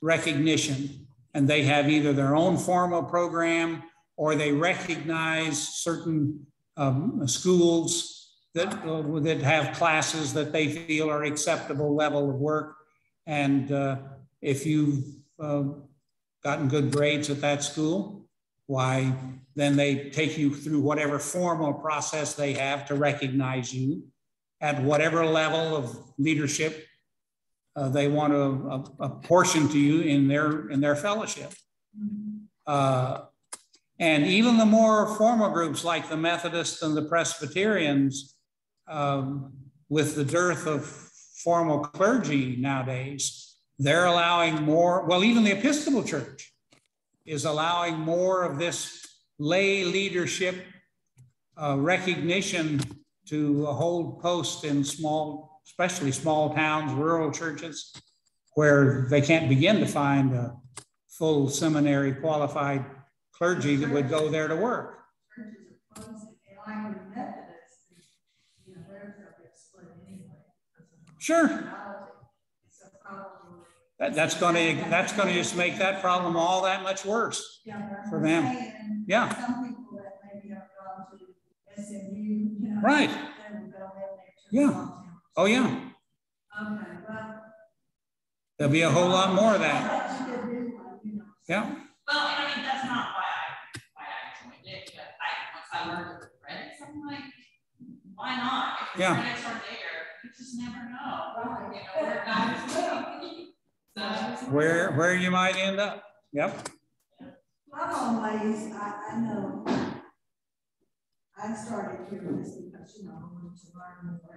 recognition, and they have either their own formal program or they recognize certain um, schools that, uh, that have classes that they feel are acceptable level of work. And uh, if you've uh, gotten good grades at that school, why, then they take you through whatever formal process they have to recognize you at whatever level of leadership uh, they want to apportion to you in their in their fellowship. Uh, and even the more formal groups like the Methodists and the Presbyterians, um, with the dearth of formal clergy nowadays, they're allowing more, well, even the Episcopal Church is allowing more of this lay leadership uh, recognition to hold posts in small, especially small towns, rural churches, where they can't begin to find a full seminary qualified clergy that would go there to work. Sure. That, that's going to that's going to just make that problem all that much worse for them. Yeah. Right. Yeah. Oh yeah. Okay. There'll be a whole lot more of that. Yeah. Well, I mean, that's not why I why I joined it, but I once I learned the credits, I'm like, why not? If the yeah. credits are there, you just never know. You know, so, where where you might end up. Yep. I've always, I, I know, I started hearing this because, you know, I wanted to learn more.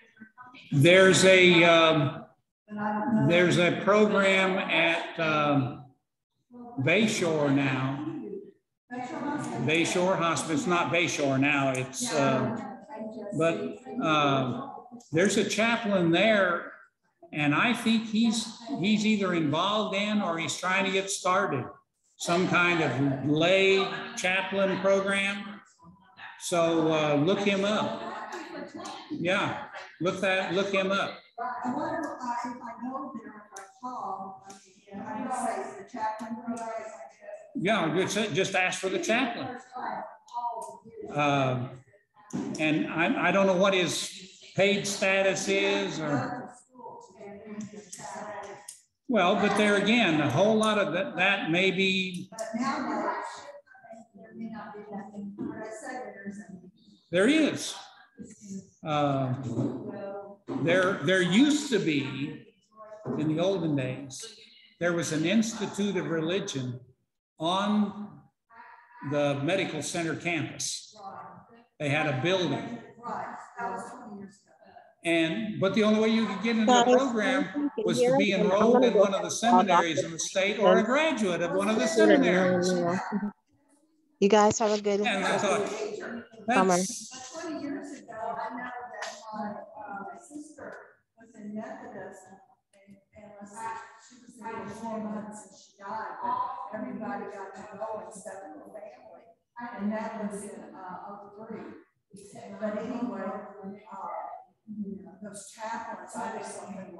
there's a um, there's a program at um, Bayshore now. Bayshore Hospital. It's not Bayshore now. It's, uh, but uh, there's a chaplain there, and I think he's he's either involved in or he's trying to get started some kind of lay chaplain program. So uh, look him up. Yeah, look that look him up. I wonder if I know there if I call. Yeah, just, just ask for the chaplain. Uh, and I, I don't know what his paid status is or. Well, but there again, a whole lot of that, that may be. There is. Uh, there, there used to be in the olden days there was an institute of religion on the medical center campus. They had a building. And but the only way you could get into the program was to be enrolled in one of the seminaries in the state or a graduate of one of the seminaries. You guys have a good and I thought, summer. My uh, sister was in Methodist and, and was three four months and she died, but everybody got to know except for the family. And that was in uh, 03. But anyway, uh, those chaplains, I just think